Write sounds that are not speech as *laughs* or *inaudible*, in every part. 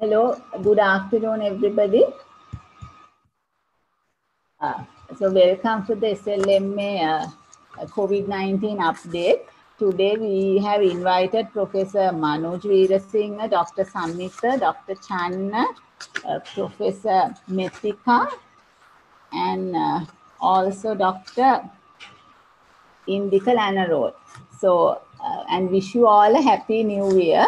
Hello, good afternoon, everybody. Uh, so welcome to the SLMA uh, COVID-19 update. Today we have invited Professor Manoj Weerasinghe, Dr. Samitha, Dr. Channa, uh, Professor Methika, and uh, also Dr. Indika Lanarolle. So, uh, and wish you all a happy new year.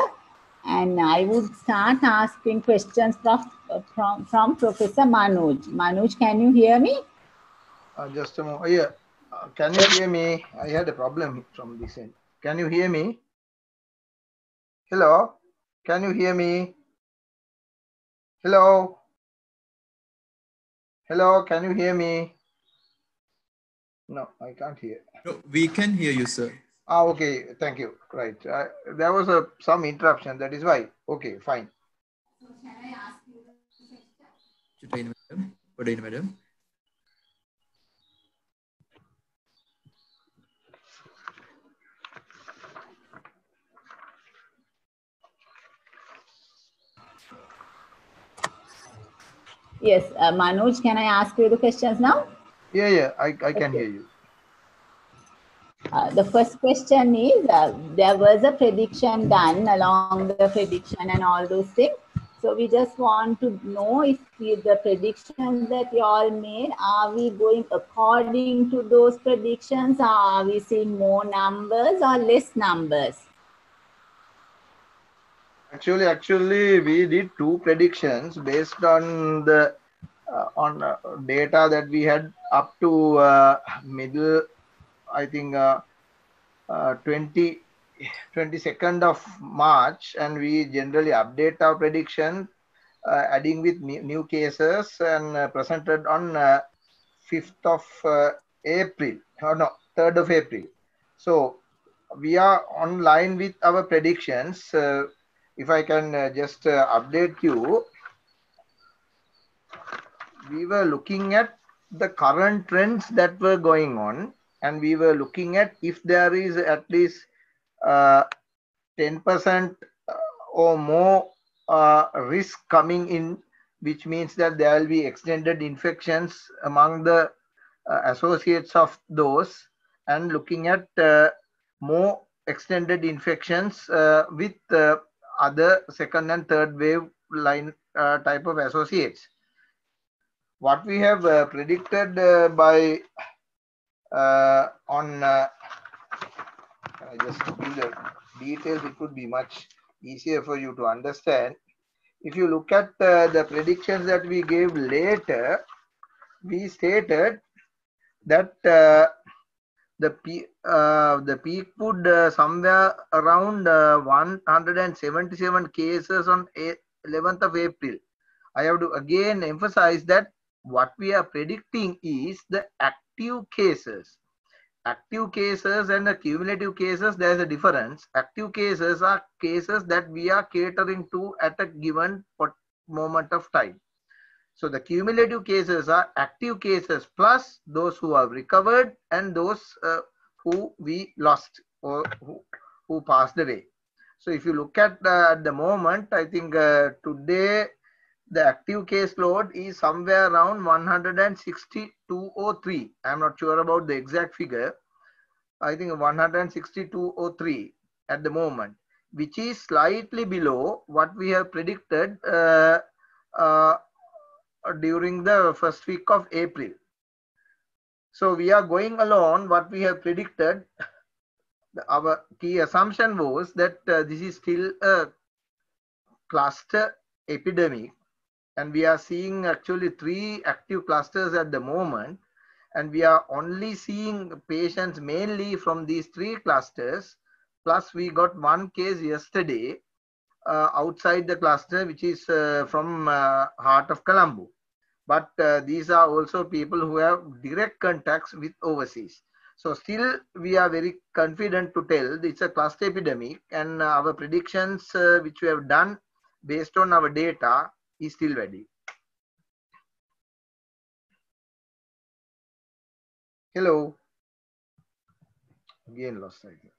And I would start asking questions from, from, from Professor Manoj. Manoj, can you hear me? Uh, just a moment. Yeah. Uh, can you hear me? I had a problem from this end. Can you hear me? Hello? Can you hear me? Hello? Hello? Can you hear me? No, I can't hear. No, we can hear you, sir. Ah, okay. Thank you. Right. Uh, there was a some interruption. That is why. Okay, fine. So I ask you the madam. Yes, uh, Manoj, can I ask you the questions now? Yeah, yeah, I, I can okay. hear you. Uh, the first question is uh, there was a prediction done along the prediction and all those things. So we just want to know if we, the predictions that you all made, are we going according to those predictions? Are we seeing more numbers or less numbers? Actually, actually, we did two predictions based on the uh, on uh, data that we had up to uh, middle, I think, uh, uh, 20, 22nd of March, and we generally update our prediction, uh, adding with new, cases and presented on uh, 5th of April, or no, 3rd of April. So we are on line with our predictions. Uh, if I can uh, just uh, update you, we were looking at the current trends that were going on, and we were looking at if there is at least uh, 10% uh, or more uh, risk coming in, which means that there will be extended infections among the uh, associates of those, and looking at uh, more extended infections uh, with uh, other second and third wave line uh, type of associates. What we have uh, predicted uh, by uh, on, uh, I just give the details, it would be much easier for you to understand. If you look at uh, the predictions that we gave later, we stated that uh, the peak, uh, the peak would uh, somewhere around uh, 177 cases on 11th of April. I have to again emphasize that what we are predicting is the active cases. Active cases and the cumulative cases, there's a difference. Active cases are cases that we are catering to at a given moment of time. So the cumulative cases are active cases plus those who have recovered and those uh, who we lost or who, who passed away. So if you look at uh, at the moment, I think uh, today the active case load is somewhere around 16203. I'm not sure about the exact figure. I think 16203 at the moment, which is slightly below what we have predicted uh, uh, during the first week of April. So we are going along what we have predicted. Our key assumption was that uh, this is still a cluster epidemic and we are seeing actually three active clusters at the moment. And we are only seeing patients mainly from these three clusters. Plus we got one case yesterday uh, outside the cluster which is uh, from uh, heart of colombo. But uh, these are also people who have direct contacts with overseas. So still we are very confident to tell it's a cluster epidemic and our predictions uh, which we have done based on our data is still ready hello again lost I think.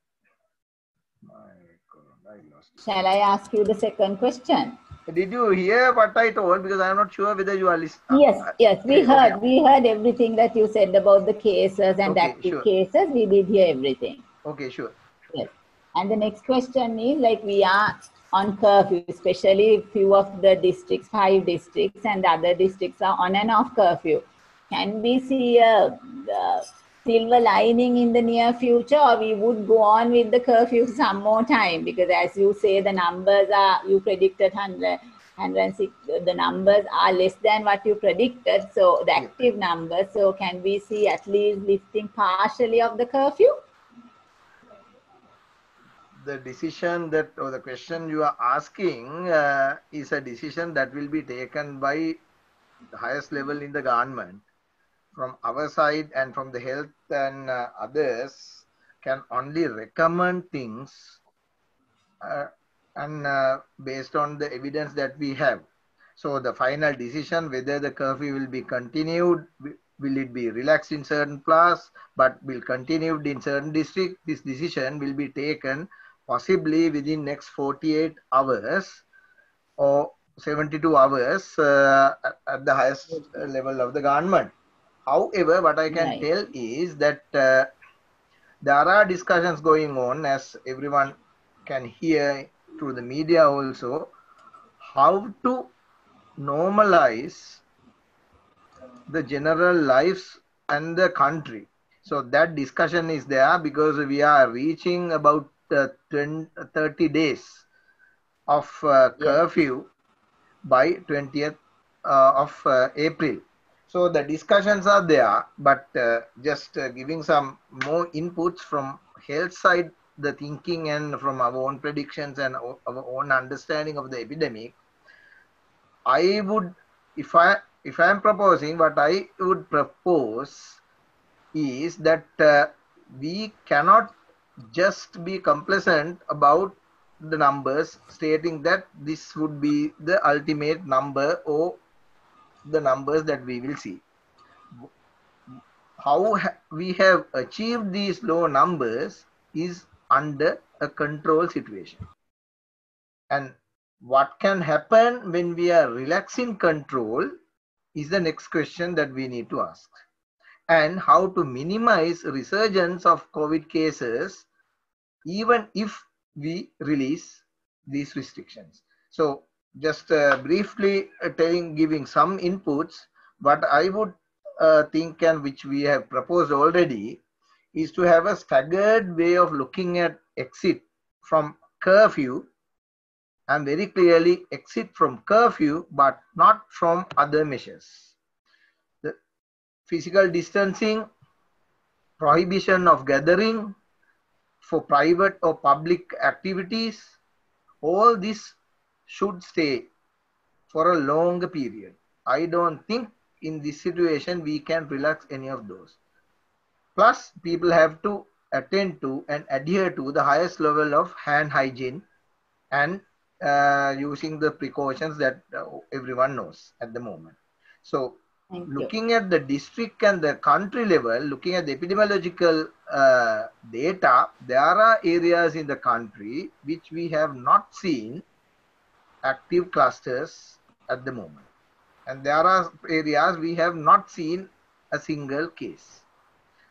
my god i lost Shall I ask you the second question? Did you hear what I told? Because I'm not sure whether you are listening. Uh, yes, uh, yes, we heard, we heard everything that you said about the cases and Okay, active sure. cases. We did hear everything. Okay, sure. Yes. And the next question is like we are on curfew, especially few of the districts, five districts, and the other districts are on and off curfew. Can we see a, uh silver lining in the near future, or we would go on with the curfew *laughs* some more time? Because as you say, the numbers are you predicted 100, 106. The numbers are less than what you predicted. So the active numbers. So can we see at least lifting partially of the curfew? The decision that, or the question you are asking uh, is a decision that will be taken by the highest level in the government. From our side and from the health and uh, others can only recommend things uh, and uh, based on the evidence that we have. So the final decision whether the curfew will be continued, will it be relaxed in certain class, but will continued in certain district, this decision will be taken possibly within next 48 hours or 72 hours uh, at- the highest level of the government. However, what I can Right. tell is that uh, there are discussions going on as everyone can hear through the media also how to normalize the general lives and the country so that discussion is there because we are reaching about uh, 20, 30 days of uh, curfew by 20th uh, of uh, april. So the discussions are there but uh, just uh, giving some more inputs from health side the thinking and from our own predictions and our own understanding of the epidemic i would if i if i am proposing what i would propose is that we cannot just be complacent about the numbers stating that this would be the ultimate number or the numbers that we will see. How ha- we have achieved these low numbers is under a control situation. And what can happen when we are relaxing control is the next question that we need to ask. And how to minimize resurgence of covid cases even if we release these restrictions. So just uh, briefly uh, telling giving some inputs what i would uh, think and which we have proposed already is to have a staggered way of looking at exit from curfew and very clearly exit from curfew but not from other measures. The physical distancing prohibition of gathering for private or public activities all this should stay for a longer period. I don't think in this situation we can relax any of those. Plus people have to attend to and adhere to the highest level of hand hygiene and uh, using the precautions that uh, everyone knows at the moment. So Thank you. looking at the district and the country level, looking at the epidemiological uh, data, there are areas in the country which we have not seen active clusters at the moment. And there are areas we have not seen a single case.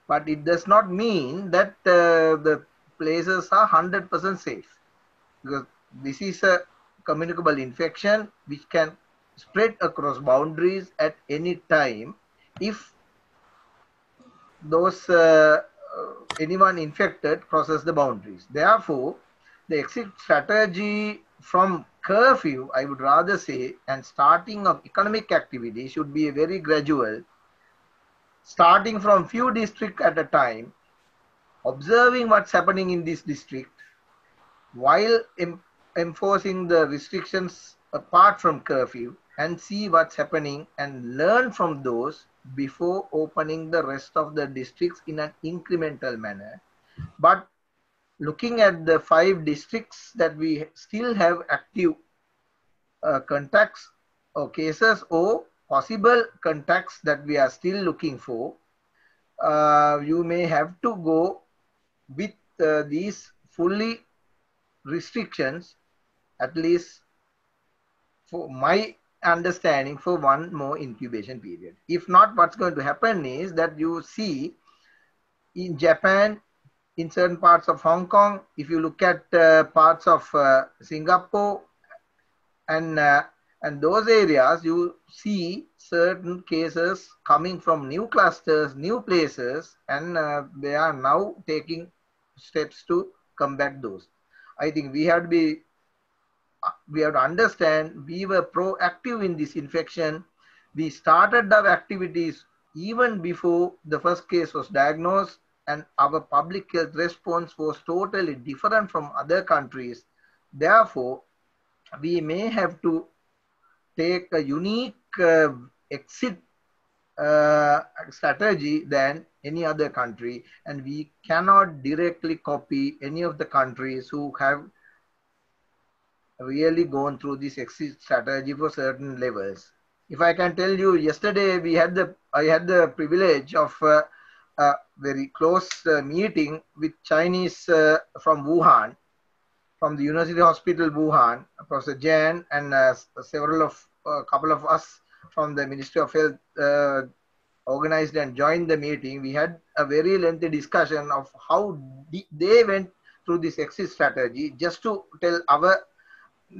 But it does not mean that uh, the places are 100% safe because this is a communicable infection which can spread across boundaries at any time if those uh, uh, anyone infected crosses the boundaries. Therefore the exit strategy from curfew i would rather say and starting of economic activity should be a very gradual. Starting from few districts at a time observing what's happening in this district while em- enforcing the restrictions apart from curfew and see what's happening and learn from those before opening the rest of the districts in an incremental manner. But looking at the five districts that we still have active uh, contacts or cases or possible contacts that we are still looking for, uh, you may have to go with uh, these fully restrictions at least for my understanding, for one more incubation period. If not, what's going to happen is that you see in Japan, in certain parts of Hong Kong, if you look at uh, parts of uh, Singapore and uh, and those areas, you see certain cases coming from new clusters, new places, and uh, they are now taking steps to combat those. I think we have to be, we have to understand we were proactive in this infection. We started our activities even before the first case was diagnosed and our public health response was totally different from other countries. Therefore, we may have to take a unique uh, exit uh, strategy than any other country and we cannot directly copy any of the countries who have really gone through this exit strategy for certain levels if i can tell you yesterday we had the i had the privilege of uh, a very close uh, meeting with chinese uh, from wuhan from the university hospital wuhan professor jan and uh, several of a couple of us from the Ministry of Health uh, organized and joined the meeting, we had a very lengthy discussion of how they went through this exit strategy. Just to tell our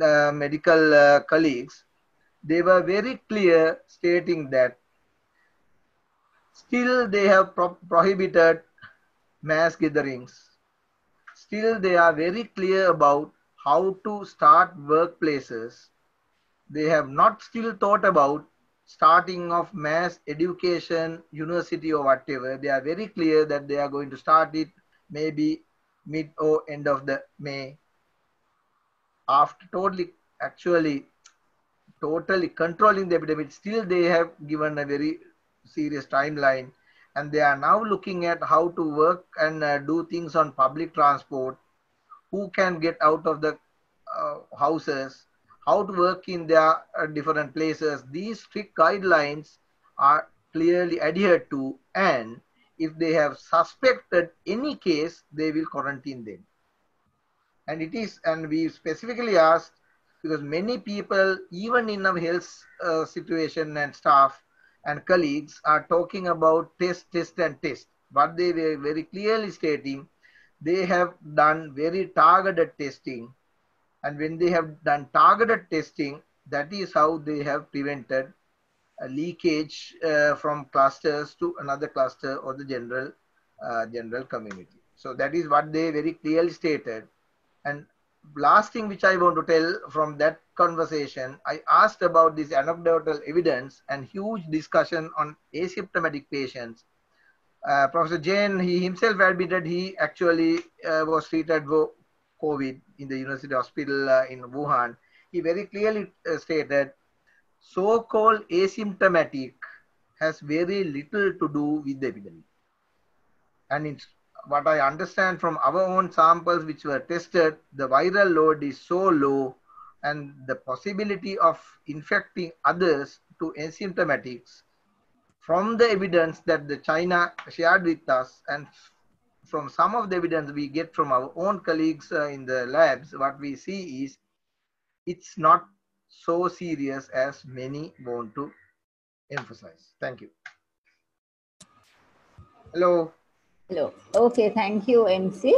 uh, medical uh, colleagues, they were very clear stating that still they have pro prohibited mass gatherings. Still they are very clear about how to start workplaces. They have not still thought about starting of mass education, university or whatever, they are very clear that they are going to start it maybe mid or end of the May. After totally, actually, totally controlling the epidemic, still they have given a very serious timeline and they are now looking at how to work and uh, do things on public transport, who can get out of the uh, houses, how to work in their uh, different places. These strict guidelines are clearly adhered to and if they have suspected any case, they will quarantine them. And it is, and we specifically asked because many people, even in a health uh, situation and staff and colleagues are talking about test, test and test. But they were very clearly stating they have done very targeted testing and when they have done targeted testing, that is how they have prevented a leakage uh, from clusters to another cluster or the general uh, general community. So that is what they very clearly stated. And last thing which I want to tell from that conversation, I asked about this anecdotal evidence and huge discussion on asymptomatic patients. Uh, Professor Jain, he himself admitted he actually uh, was treated for COVID in the University Hospital uh, in Wuhan, he very clearly uh, stated so-called asymptomatic has very little to do with the epidemic. And it's what I understand from our own samples which were tested, the viral load is so low and the possibility of infecting others to asymptomatics from the evidence that the China shared with us and from some of the evidence we get from our own colleagues uh, in the labs, what we see is it's not so serious as many want to emphasize. Thank you. Hello. Hello. Okay, thank you, MC.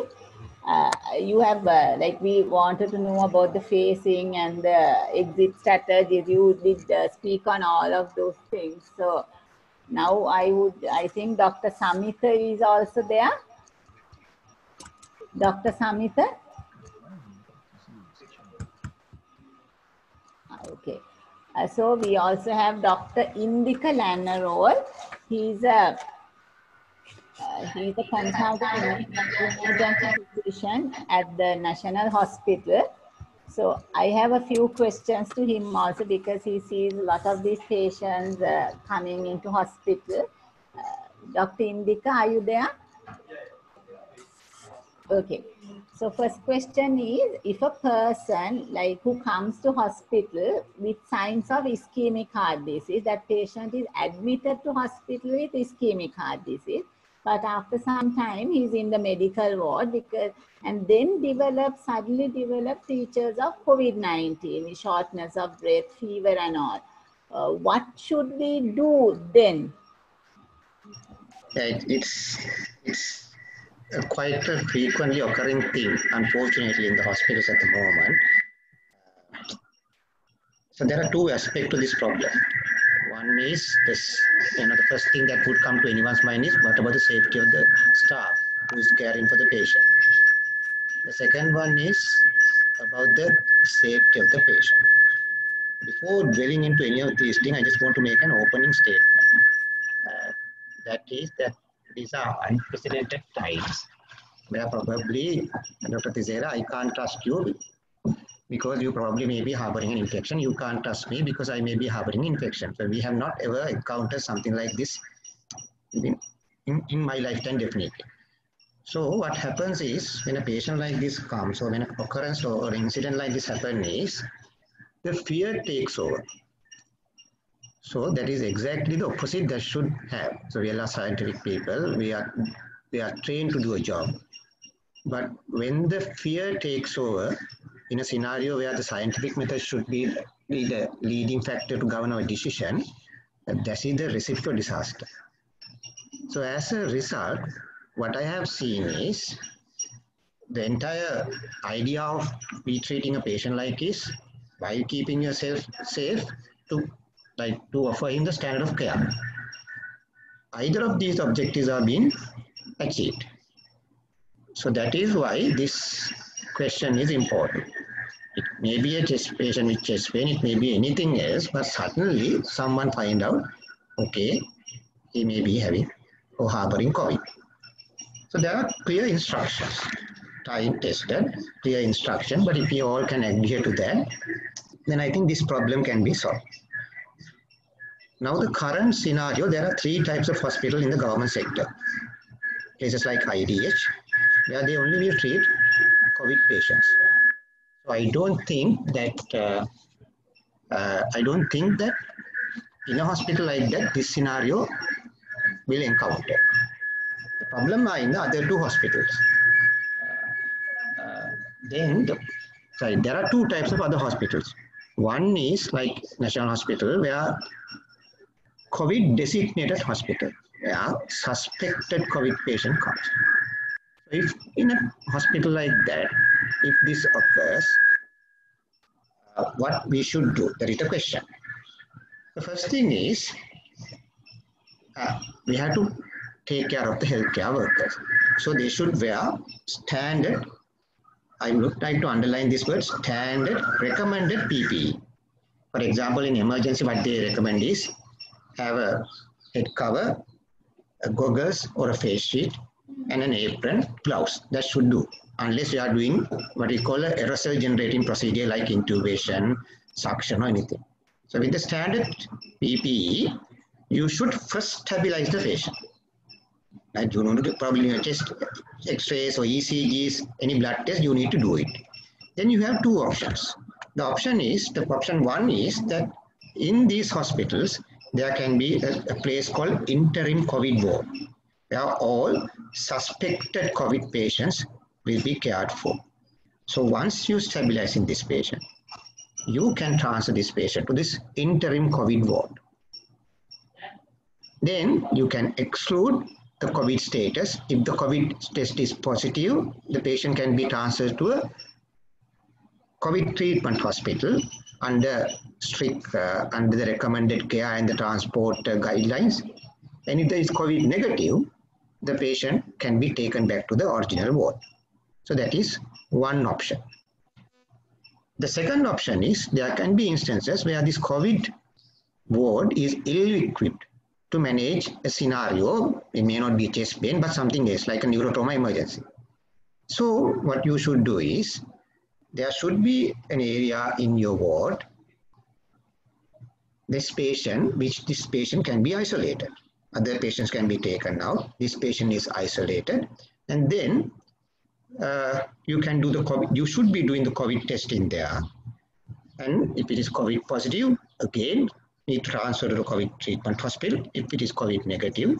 Uh, you have, uh, like, we wanted to know about the phasing and the exit strategies. You did uh, speak on all of those things. So now I would, I think Dr. Samitha is also there. Dr. Samitha? Okay. Uh, so we also have Dr. Indika Lanarolle. He's a uh, he's a consultant physician at the National Hospital. So I have a few questions to him also because he sees a lot of these patients uh, coming into hospital. Uh, Dr. Indika, are you there? Okay. So first question is, if a person like who comes to hospital with signs of ischemic heart disease, that patient is admitted to hospital with ischemic heart disease, but after some time he's in the medical ward because and then develop suddenly develop features of covid-19 shortness of breath fever and all uh, what should we do then Yeah, it's it's quite a frequently occurring thing, unfortunately, in the hospitals at the moment. So there are two aspects to this problem. One is this, you know, the first thing that would come to anyone's mind is what about the safety of the staff who is caring for the patient. The second one is about the safety of the patient. Before dwelling into any of these things, I just want to make an opening statement. Uh, that is that these are unprecedented times where probably, Dr. Tizera, I can't trust you because you probably may be harboring an infection. You can't trust me because I may be harboring infection. So we have not ever encountered something like this in, in, in my lifetime, definitely. So what happens is when a patient like this comes or when an occurrence or an incident like this happens is the fear takes over. So that is exactly the opposite that should have. So we are scientific people. We are we are trained to do a job. But when the fear takes over, in a scenario where the scientific method should be, the leading factor to govern our decision, that is the recipe for disaster. So as a result, what I have seen is the entire idea of treating a patient like this while keeping yourself safe to like to offer him the standard of care. Either of these objectives are being achieved. So that is why this question is important. It may be a chest patient with chest pain, it may be anything else, but suddenly someone find out, okay, he may be having or harboring COVID. So there are clear instructions, time tested, clear instruction, but if you all can adhere to that, then I think this problem can be solved. Now the current scenario, there are three types of hospital in the government sector. Places like IDH, where they only will treat COVID patients. So I don't think that, uh, uh, I don't think that in a hospital like that, this scenario will encounter. The problem are in the other two hospitals. Uh, uh, then, the, sorry, there are two types of other hospitals. One is like National Hospital, where COVID designated hospital, where suspected COVID patient comes. If in a hospital like that, if this occurs, uh, what we should do? There is a question. The first thing is uh, we have to take care of the healthcare workers. So they should wear standard, I would like to underline this word, standard recommended PPE. For example, in emergency, what they recommend is have a head cover, a goggles or a face sheet, and an apron, gloves. That should do, unless you are doing what we call a aerosol generating procedure like intubation, suction, or anything. So with the standard PPE, you should first stabilize the patient. And you know, probably your chest x-rays or ECGs, any blood test, you need to do it. Then you have two options. The option is, the option one is that in these hospitals, there can be a, a place called interim COVID ward, where all suspected COVID patients will be cared for. So once you stabilize in this patient, you can transfer this patient to this interim COVID ward. Then you can exclude the COVID status. If the COVID test is positive, the patient can be transferred to a COVID treatment hospital under strict, uh, under the recommended care and the transport uh, guidelines. And if there is COVID negative, the patient can be taken back to the original ward. So that is one option. The second option is there can be instances where this COVID ward is ill-equipped to manage a scenario. It may not be chest pain, but something else like a neurotrauma emergency. So what you should do is there should be an area in your ward, this patient, which this patient can be isolated. Other patients can be taken out. This patient is isolated. And then uh, you can do the COVID, you should be doing the COVID testing there. And if it is COVID positive, again, need transfer to the COVID treatment hospital. If it is COVID negative,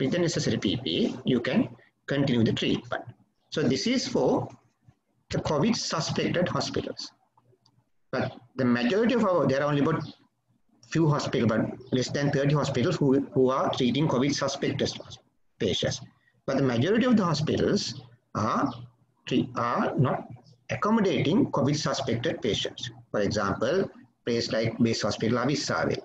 with the necessary PPE, you can continue the treatment. So this is for the COVID suspected hospitals. But the majority of our, there are only about few hospitals, but less than 30 hospitals who, who are treating COVID suspected patients. But the majority of the hospitals are, are not accommodating COVID suspected patients. For example, place like base hospital Avissawella.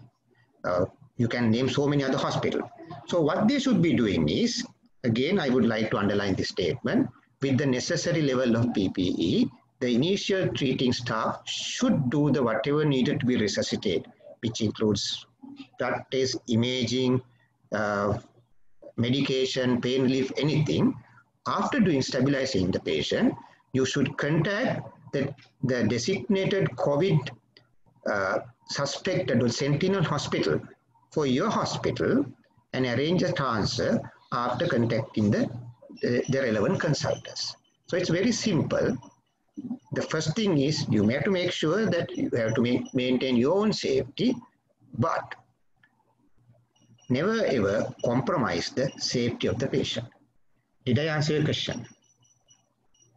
Uh, you can name so many other hospitals. So what they should be doing is, again, I would like to underline this statement, with the necessary level of PPE, the initial treating staff should do the whatever needed to be resuscitated, which includes test, imaging, uh, medication, pain relief, anything. After doing stabilizing the patient, you should contact the, the designated COVID uh, suspected or sentinel hospital for your hospital and arrange a transfer after contacting the, the, the relevant consultants. So it's very simple. The first thing is you have to make sure that you have to make, maintain your own safety, but never ever compromise the safety of the patient. Did I answer your question?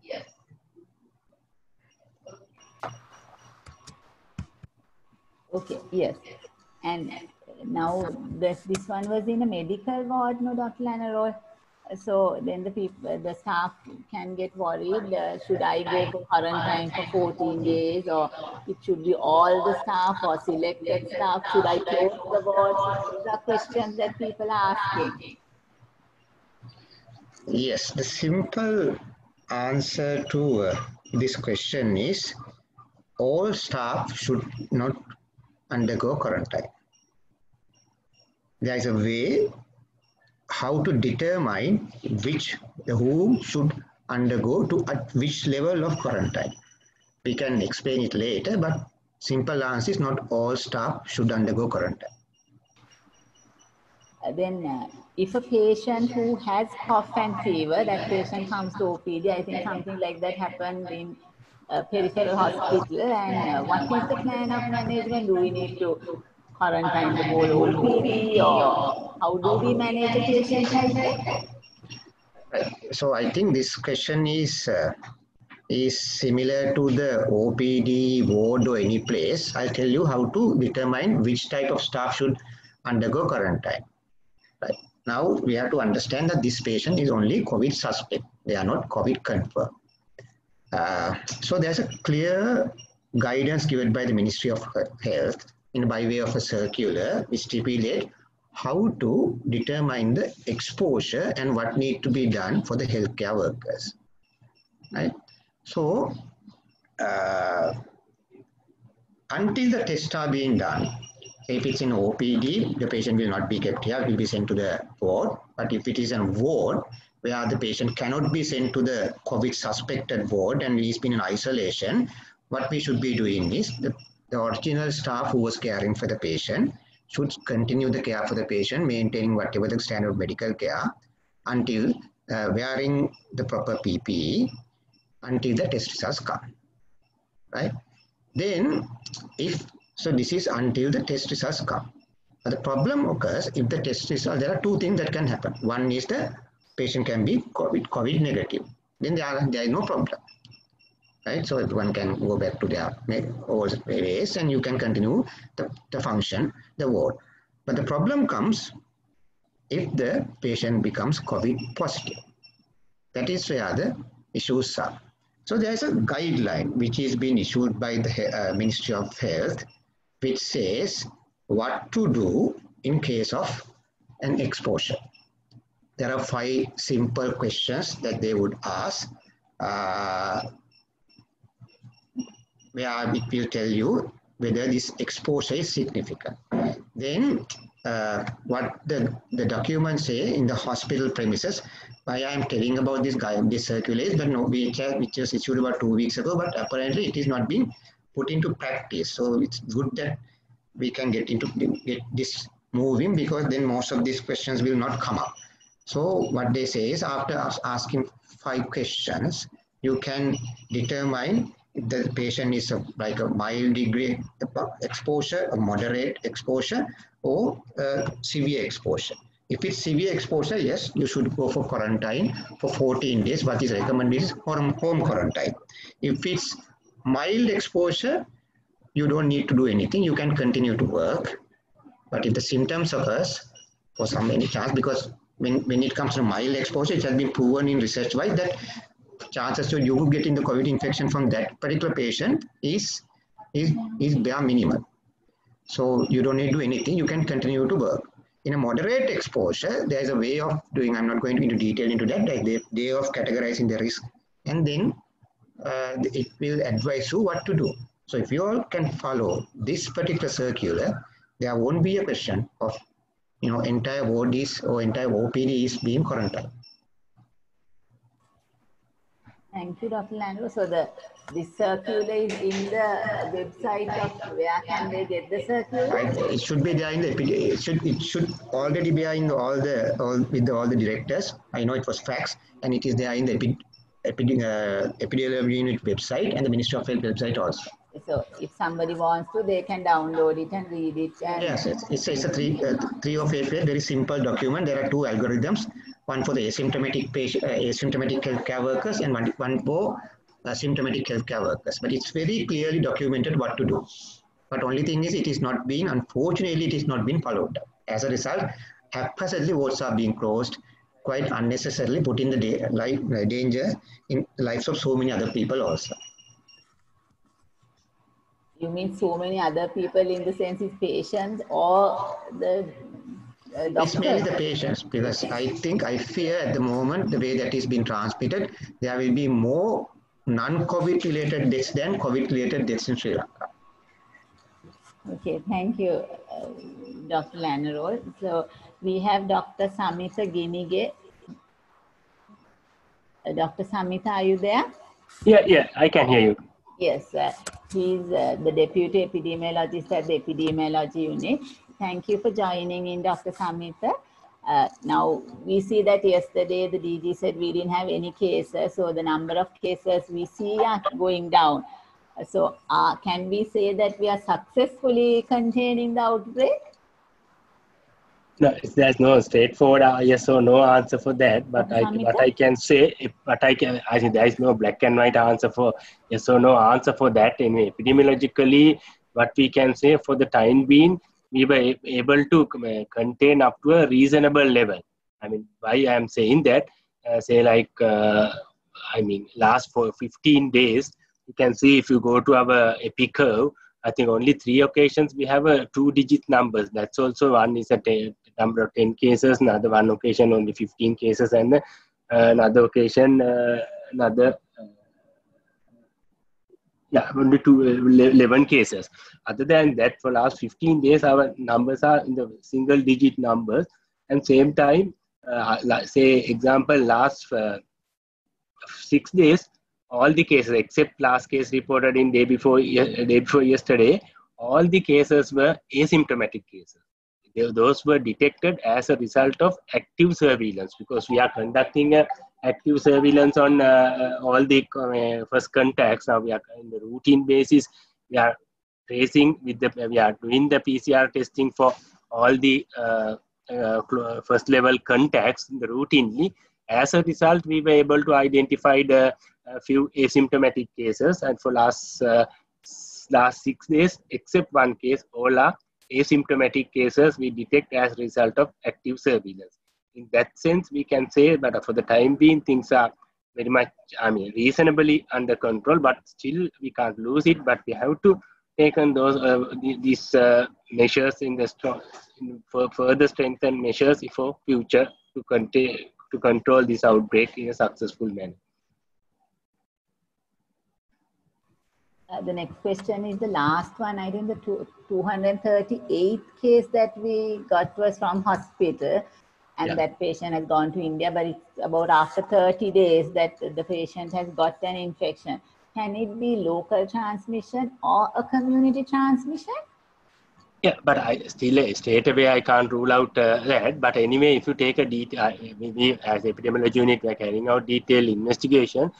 Yes. Okay, yes. And now this, this one was in a medical ward, no, Dr. Lanarolle? So then the people, the staff can get worried. Uh, should I go for quarantine for 14 days, or it should be all the staff or selected staff? Should I close the wards? These are questions that people are asking. Yes, the simple answer to uh, this question is all staff should not undergo quarantine. There is a way how to determine which whom should undergo to at which level of quarantine. We can explain it later, but simple answer is not all staff should undergo quarantine. Then uh, if a patient who has cough and fever, that patient comes to OPD, I think something like that happened in uh, peripheral hospital. And uh, what is the plan of management? Do we need to quarantine the whole OPD or how do we manage a patient like that? So I think this question is uh, is similar to the OPD ward or any place. I'll tell you how to determine which type of staff should undergo quarantine. Right. Now we have to understand that this patient is only COVID suspect. They are not COVID confirmed. Uh, so there's a clear guidance given by the Ministry of Health in by way of a circular which stipulate how to determine the exposure and what need to be done for the healthcare workers. Right. So uh, until the tests are being done, if it's in OPD, the patient will not be kept here, will be sent to the ward. But if it is a ward where the patient cannot be sent to the COVID suspected ward and he's been in isolation, what we should be doing is the, the original staff who was caring for the patient should continue the care for the patient, maintaining whatever the standard medical care until uh, wearing the proper PPE until the test results come, right? Then if so this is until the test results come. But the problem occurs if the test results, there are two things that can happen. One is the patient can be COVID, COVID negative. Then there, are, there is no problem. Right? So one can go back to their old ways and you can continue the, the function, the ward. But the problem comes if the patient becomes COVID positive. That is where the issues are. So there's a guideline which is being issued by the uh, Ministry of Health which says what to do in case of an exposure. There are five simple questions that they would ask uh, where it will tell you whether this exposure is significant. Then uh, what the, the documents say in the hospital premises, why I am telling about this guy, this circulars, but no, which, which was issued about two weeks ago, but apparently it is not being put into practice. So it's good that we can get into get this moving because then most of these questions will not come up. So what they say is after asking five questions, you can determine if the patient is a, like a mild degree exposure, a moderate exposure, or uh, severe exposure. If it's severe exposure, yes, you should go for quarantine for 14 days. What is recommended is home, home quarantine. If it's mild exposure, you don't need to do anything. You can continue to work. But if the symptoms occurs for some any chance, because when, when it comes to mild exposure, it has been proven in research wise that chances of you getting the COVID infection from that particular patient is is is bare minimum. So you don't need to do anything. You can continue to work. In a moderate exposure, there is a way of doing. I'm not going into detail into that. There's a way of categorizing the risk, and then uh, it will advise you what to do. So if you all can follow this particular circular, there won't be a question of you know entire ward is or entire OPD is being quarantined. Thank you, Dr. Lanarolle. So the this circular is in the website of where can they get the circular? It should be there in the it should it should already be in all the all with the, all the directors. I know it was fax and it is there in the epi, epi, uh, epidemiology unit website and the Ministry of Health website also. So if somebody wants to, they can download it and read it. And Yes, it's, it's, it's a three uh, three of eight very simple document. There are two algorithms, one for the asymptomatic patient, uh, asymptomatic healthcare workers, and one one for uh, symptomatic healthcare workers. But it's very clearly documented what to do. But only thing is, it is not being unfortunately, it is not being followed. As a result, haphazardly wards are being closed, quite unnecessarily putting the life uh, danger in the lives of so many other people also. you mean so many other people in the sense is patients or the uh, It's mainly the patients because I think I fear at the moment the way that is being transmitted, there will be more non-COVID related deaths than COVID related deaths in Sri Lanka. Okay, thank you, uh, Dr. Lanarolle. So we have Dr. Samitha Ginige. Uh, Dr. Samitha, are you there? Yeah, yeah, I can hear you. Yes, uh, he's uh, the deputy epidemiologist at the epidemiology unit. Thank you for joining in, Dr. Samitha. Uh, now, we see that yesterday the DG said we didn't have any cases, so the number of cases we see are going down. So, uh, can we say that we are successfully containing the outbreak? No, there's no straightforward uh, yes or no answer for that. But I, what I can say, but I can, I think there is no black and white answer for yes or no answer for that. Anyway, epidemiologically, what we can say for the time being, we were able to uh, contain up to a reasonable level. I mean, why I am saying that, uh, say like, uh, I mean, last for 15 days, you can see if you go to our epi curve, I think only three occasions we have a two-digit numbers. That's also one is a te- number of 10 cases, another one occasion only 15 cases, and uh, another occasion uh, another uh, yeah only two, uh, 11 cases. Other than that, for last 15 days, our numbers are in the single-digit numbers, and same time, uh, say example last uh, six days all the cases except last case reported in day before day before yesterday all the cases were asymptomatic cases those were detected as a result of active surveillance because we are conducting a active surveillance on uh, all the uh, first contacts. Now we are in the routine basis we are tracing with the we are doing the pcr testing for all the uh, first level contacts routinely. As a result we were able to identify the a few asymptomatic cases. And for last last six days except one case all are asymptomatic cases we detect as a result of active surveillance in that sense we can say that for the time being things are very much i mean reasonably under control but still we can't lose it. But we have to take on those uh, these uh, measures in the strong in further strengthen measures for future to contain to control this outbreak in a successful manner. Uh, the next question is the last one. I think the two, 238th case that we got was from hospital, and Yeah. that patient has gone to India. But it's about after 30 days that the patient has got an infection. Can it be local transmission or a community transmission? Yeah, but I still uh, straight away I can't rule out uh, that. But anyway, if you take a detail, we, we as epidemiology unit, we are carrying out detailed investigation.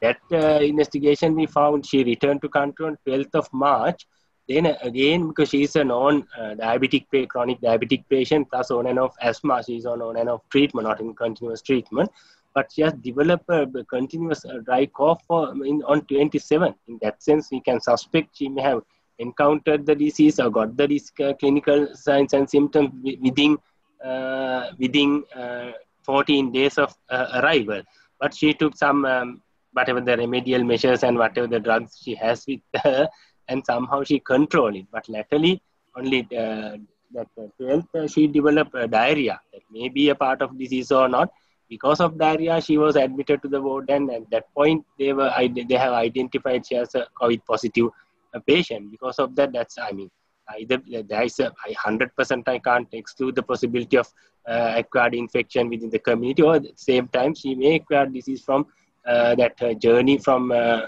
That uh, investigation we found she returned to country on 12th of March, Then again, because she's a non-diabetic, chronic diabetic patient, plus on and off asthma, she's on on and off treatment, not in continuous treatment. But she has developed a continuous uh, dry cough for, in, on 27. In that sense, we can suspect she may have encountered the disease or got the disease, uh, clinical signs and symptoms within uh, within uh, 14 days of uh, arrival. But she took some um, whatever the remedial measures and whatever the drugs she has with her, and somehow she controlled it. But latterly, only uh, that uh, 12th, uh, she developed diarrhea. That may be a part of disease or not. Because of diarrhea, she was admitted to the ward, and at that point, they were they have identified she as a COVID positive patient. Because of that, that's I mean, either there is a 100% I can't exclude the possibility of uh, acquired infection within the community, or at the same time, she may acquire disease from uh, that uh, journey from uh,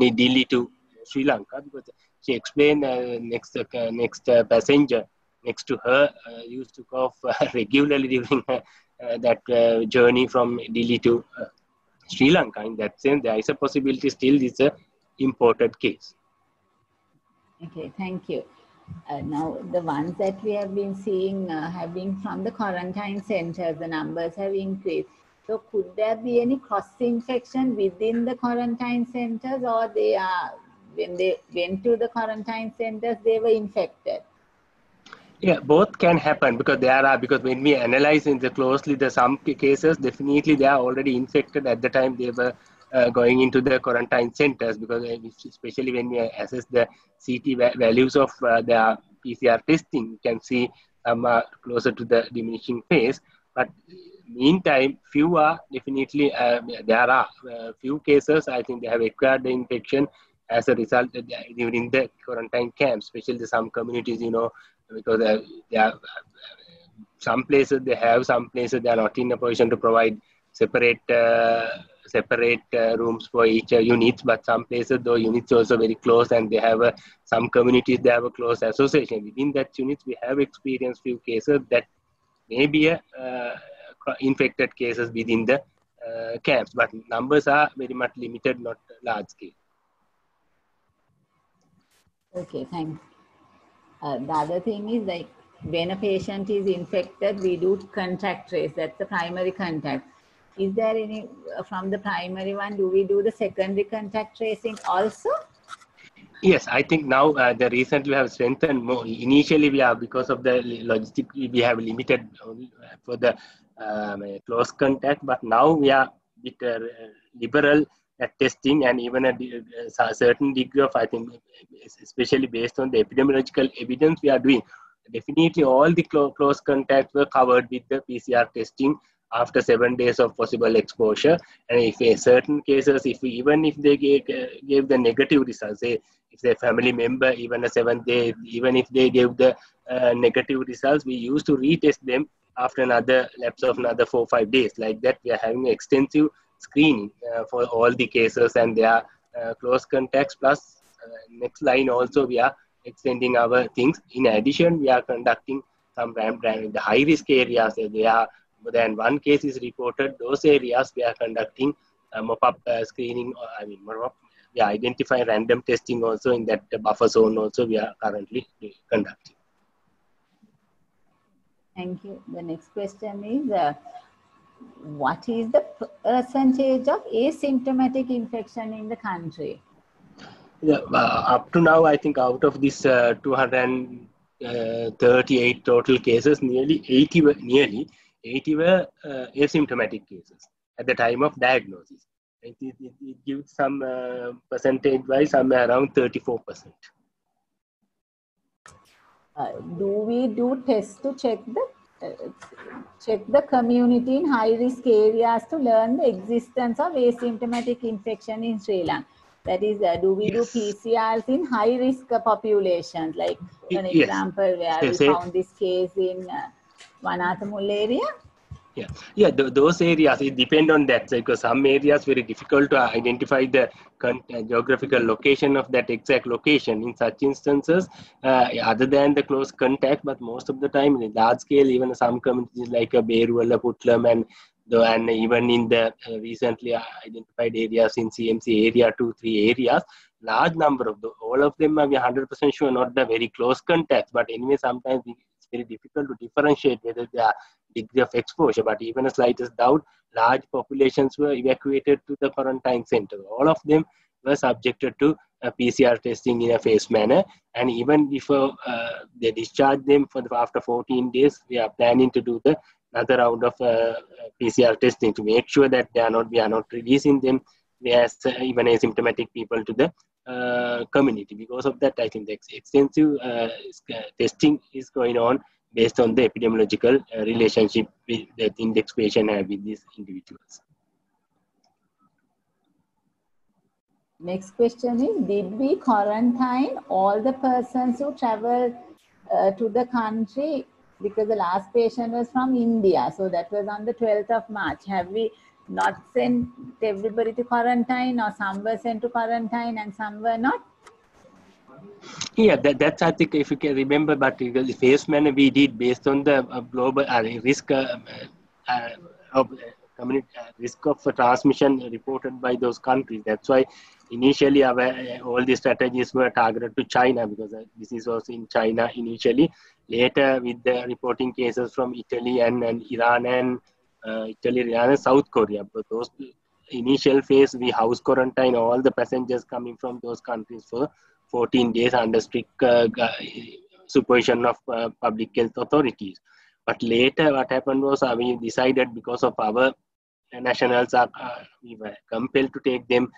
Delhi to Sri Lanka because she explained uh, next uh, next passenger next to her used to cough *laughs* regularly during that journey from Delhi to Sri Lanka. In that sense, there is a possibility still it's a imported case. Okay, thank you. Uh, now, the ones that we have been seeing uh, have been from the quarantine centers, the numbers have increased. So, could there be any cross infection within the quarantine centers, or they are when they went to the quarantine centers, they were infected? Yeah, both can happen because there are because when we analyze in the closely the some cases definitely they are already infected at the time they were uh, going into the quarantine centers because uh, especially when we assess the CT values of uh, their PCR testing, you can see some are closer to the diminishing phase. But meantime, few are definitely uh, there are uh, few cases. I think they have acquired the infection as a result during the quarantine camps, especially some communities, you know, because uh, there are some places they have, some places they are not in a position to provide separate uh, separate uh, rooms for each uh, units. But some places, though, units are also very close, and they have uh, some communities they have a close association. Within that units, we have experienced few cases that may be uh, infected cases within the uh, camps, but numbers are very much limited, not large scale. Okay, thanks. Uh, the other thing is like when a patient is infected, we do contact trace. That's the primary contact. Is there any uh, from the primary one? Do we do the secondary contact tracing also? Yes, I think now uh, the recently have strengthened more. Initially, we are because of the logistic, we have limited for the um, close contact, but now we are bit uh, liberal at testing and even a, a, certain degree of, I think, especially based on the epidemiological evidence we are doing. Definitely, all the clo close contacts were covered with the PCR testing after seven days of possible exposure. And if in certain cases, if we, even if they gave, gave the negative results, say if their family member, even a seventh day, even if they gave the uh, negative results, we used to retest them after another lapse of another four five days. Like that, we are having extensive screening uh, for all the cases and their uh, close contacts. Plus, uh, next line also we are extending our things. In addition, we are conducting some RAM, RAM the high risk areas. They are more than one case is reported. Those areas we are conducting mop-up uh, screening. I mean, mop we are identifying random testing also in that buffer zone. Also, we are currently conducting. Thank you. The next question is, uh, what is the percentage of asymptomatic infection in the country? Yeah, uh, up to now, I think out of this uh, 238 total cases, nearly 80 were, nearly 80 were uh, asymptomatic cases at the time of diagnosis. It, it, it gives some uh, percentage wise somewhere around 34 percent. Uh, do we do tests to check the uh, check the community in high risk areas to learn the existence of asymptomatic infection in Sri Lanka? That is, uh, do we yes. do PCRs in high risk populations? Like an yes. example where yes. we found this case in uh, Wanathamul area? Yeah. Yeah th those areas it depend on that because some areas very difficult to identify the uh, geographical location of that exact location. In such instances uh, other than the close contact but most of the time in large scale even some communities like a Beruwala, Putlam and the, and even in the uh, recently identified areas in CMC area two three areas large number of the, all of them are we 100% sure not the very close contacts, but anyway, sometimes it's very difficult to differentiate whether they are degree of exposure. But even a slightest doubt, large populations were evacuated to the quarantine center. All of them were subjected to uh, PCR testing in a phased manner. And even before uh, they discharge them for the, after 14 days, we are planning to do the another round of uh, PCR testing to make sure that they are not we are not releasing them as uh, even asymptomatic people to the uh, community. Because of that, I think the extensive uh, testing is going on based on the epidemiological relationship with, that index patient have with these individuals. Next question is, did we quarantine all the persons who traveled uh, to the country? Because the last patient was from India. So that was on the 12th of March. Have we not sent everybody to quarantine or some were sent to quarantine and some were not? Yeah, that, that's I think if you can remember, but the phase manner we did based on the uh, global uh, risk uh, uh of community risk of transmission reported by those countries. That's why initially our, uh, all the strategies were targeted to China because uh, this is also in China initially. Later, with the reporting cases from Italy and, and Iran and uh, Italy, Iran and South Korea, but those initial phase we house quarantine all the passengers coming from those countries for 14 days under strict uh, supervision of uh, public health authorities. But later, what happened was uh, we decided because of our nationals are uh, we were compelled to take them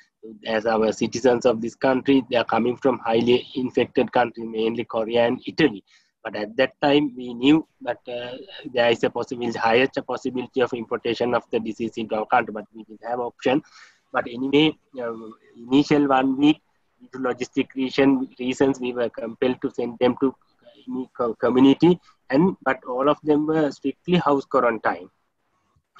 as our citizens of this country. They are coming from highly infected countries, mainly Korea and Italy. But at that time, we knew that uh, there is a possibility, higher possibility of importation of the disease into our country, but we didn't have option. But anyway, uh, initial one week, due to logistic reason, reasons, we were compelled to send them to community, and but all of them were strictly house quarantine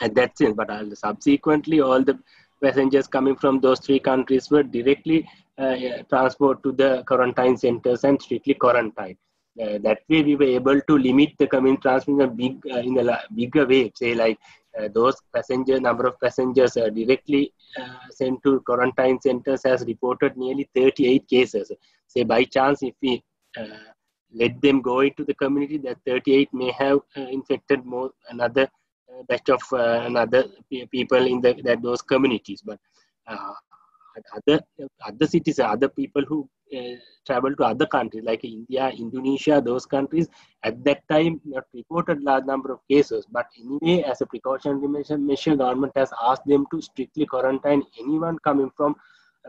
at that sense. But all the, subsequently, all the passengers coming from those three countries were directly uh, transported to the quarantine centers and strictly quarantined. Uh, that way, we were able to limit the community transmission big uh, in a bigger way. Say like uh, those passenger number of passengers directly uh, sent to quarantine centers has reported nearly 38 cases. Say by chance, if we uh, let them go into the community, that 38 may have infected more another batch of uh, another people in the that those communities but uh, other other cities other people who uh, travel to other countries like india indonesia those countries at that time not reported large number of cases but anyway as a precautionary measure, measure government has asked them to strictly quarantine anyone coming from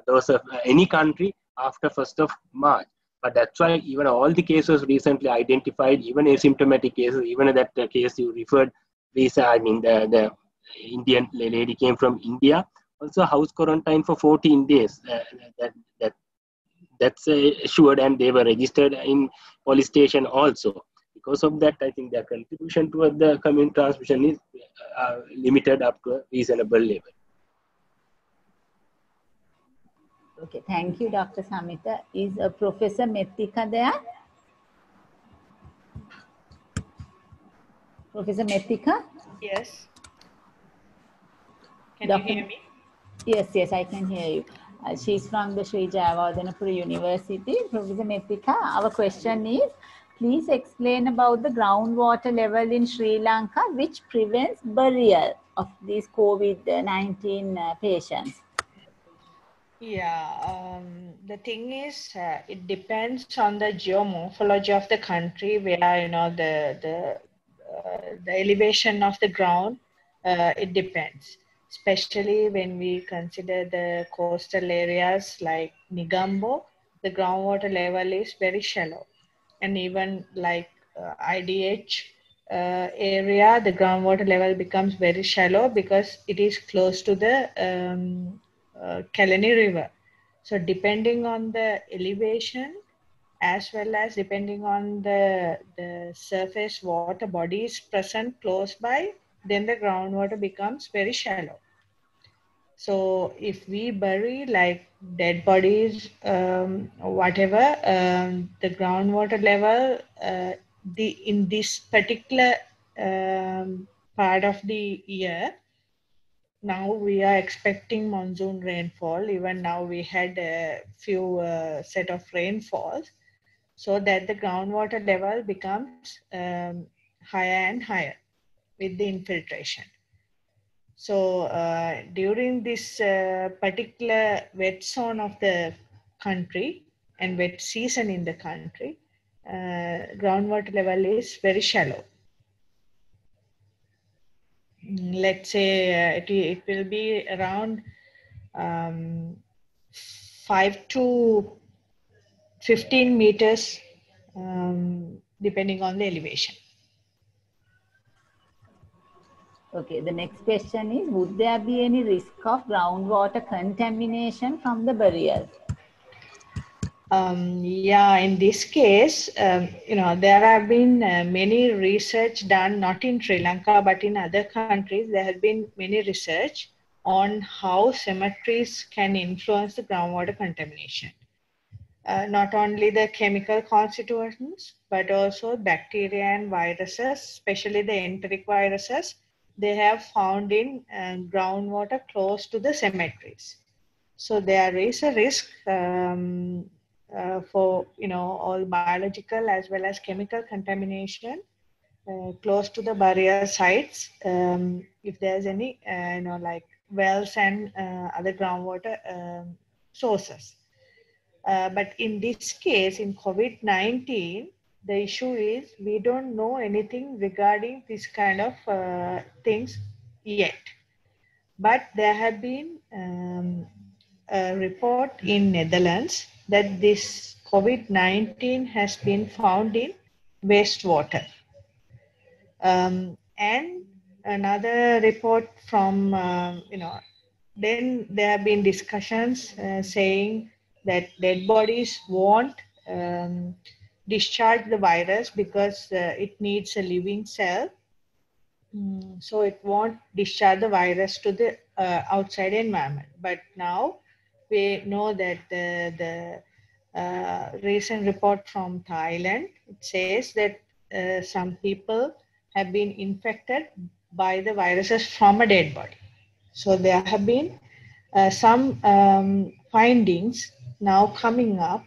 those of any country after 1st of march but that's why even all the cases recently identified even asymptomatic cases even that case you referred visa. I mean, the, the Indian lady came from India. Also, house quarantine for 14 days. Uh, that, that that's uh, assured, and they were registered in police station also. Because of that, I think their contribution toward the community transmission is uh, limited up to a reasonable level. Okay, thank you, Dr. Samitha. Is uh, Professor Meththika there? Professor Meththika? Yes. Can Dr. you hear me? Yes, yes, I can hear you. Uh, she's from the Sri Jayewardenepura University. Professor Meththika, our question is, please explain about the groundwater level in Sri Lanka which prevents burial of these COVID-19 uh, patients. Yeah, um, the thing is, uh, it depends on the geomorphology of the country where, you know, the, the uh, the elevation of the ground, uh, it depends. Especially when we consider the coastal areas like Negombo, the groundwater level is very shallow. And even like uh, IDH uh, area, the groundwater level becomes very shallow because it is close to the um, uh, Kelani River. So depending on the elevation, as well as depending on the, the surface water bodies present close by, then the groundwater becomes very shallow. So if we bury like dead bodies, um, whatever, um, the groundwater level, uh, the in this particular um, part of the year, now we are expecting monsoon rainfall. Even now we had a few uh, set of rainfalls so that the groundwater level becomes um, higher and higher with the infiltration. So uh, during this uh, particular wet zone of the country and wet season in the country, uh, groundwater level is very shallow. Mm, Let's say uh, it, it will be around um, 5 to 15 meters um, depending on the elevation. Okay, the next question is, would there be any risk of groundwater contamination from the barriers? Um, yeah, in this case, um, you know, there have been uh, many research done, not in Sri Lanka, but in other countries. There have been many research on how cemeteries can influence the groundwater contamination. Uh, not only the chemical constituents, but also bacteria and viruses, especially the enteric viruses, they have found in uh, groundwater close to the cemeteries. So there is a risk um, uh, for you know all biological as well as chemical contamination uh, close to the barrier sites. Um, if there's any uh, you know like wells and uh, other groundwater um, sources. Uh, but in this case, in COVID-19, the issue is we don't know anything regarding this kind of uh, things yet. But there have been um, a report in Netherlands that this COVID-19 has been found in wastewater. Um, and another report from, um, you know, then there have been discussions uh, saying that dead bodies won't um, discharge the virus because uh, it needs a living cell. Mm, so it won't discharge the virus to the uh, outside environment. But now we know that the, the uh, recent report from Thailand it says that uh, some people have been infected by the viruses from a dead body. So there have been uh, some um, findings now coming up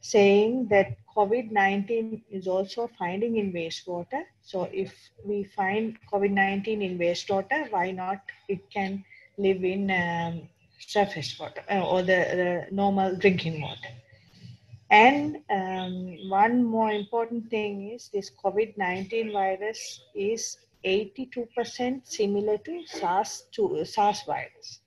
saying that COVID-19 is also finding in wastewater. So if we find COVID-19 in wastewater, why not it can live in um, surface water uh, or the, the normal drinking water. And um, one more important thing is this COVID-19 virus is 82% similar to SARS, to, SARS virus.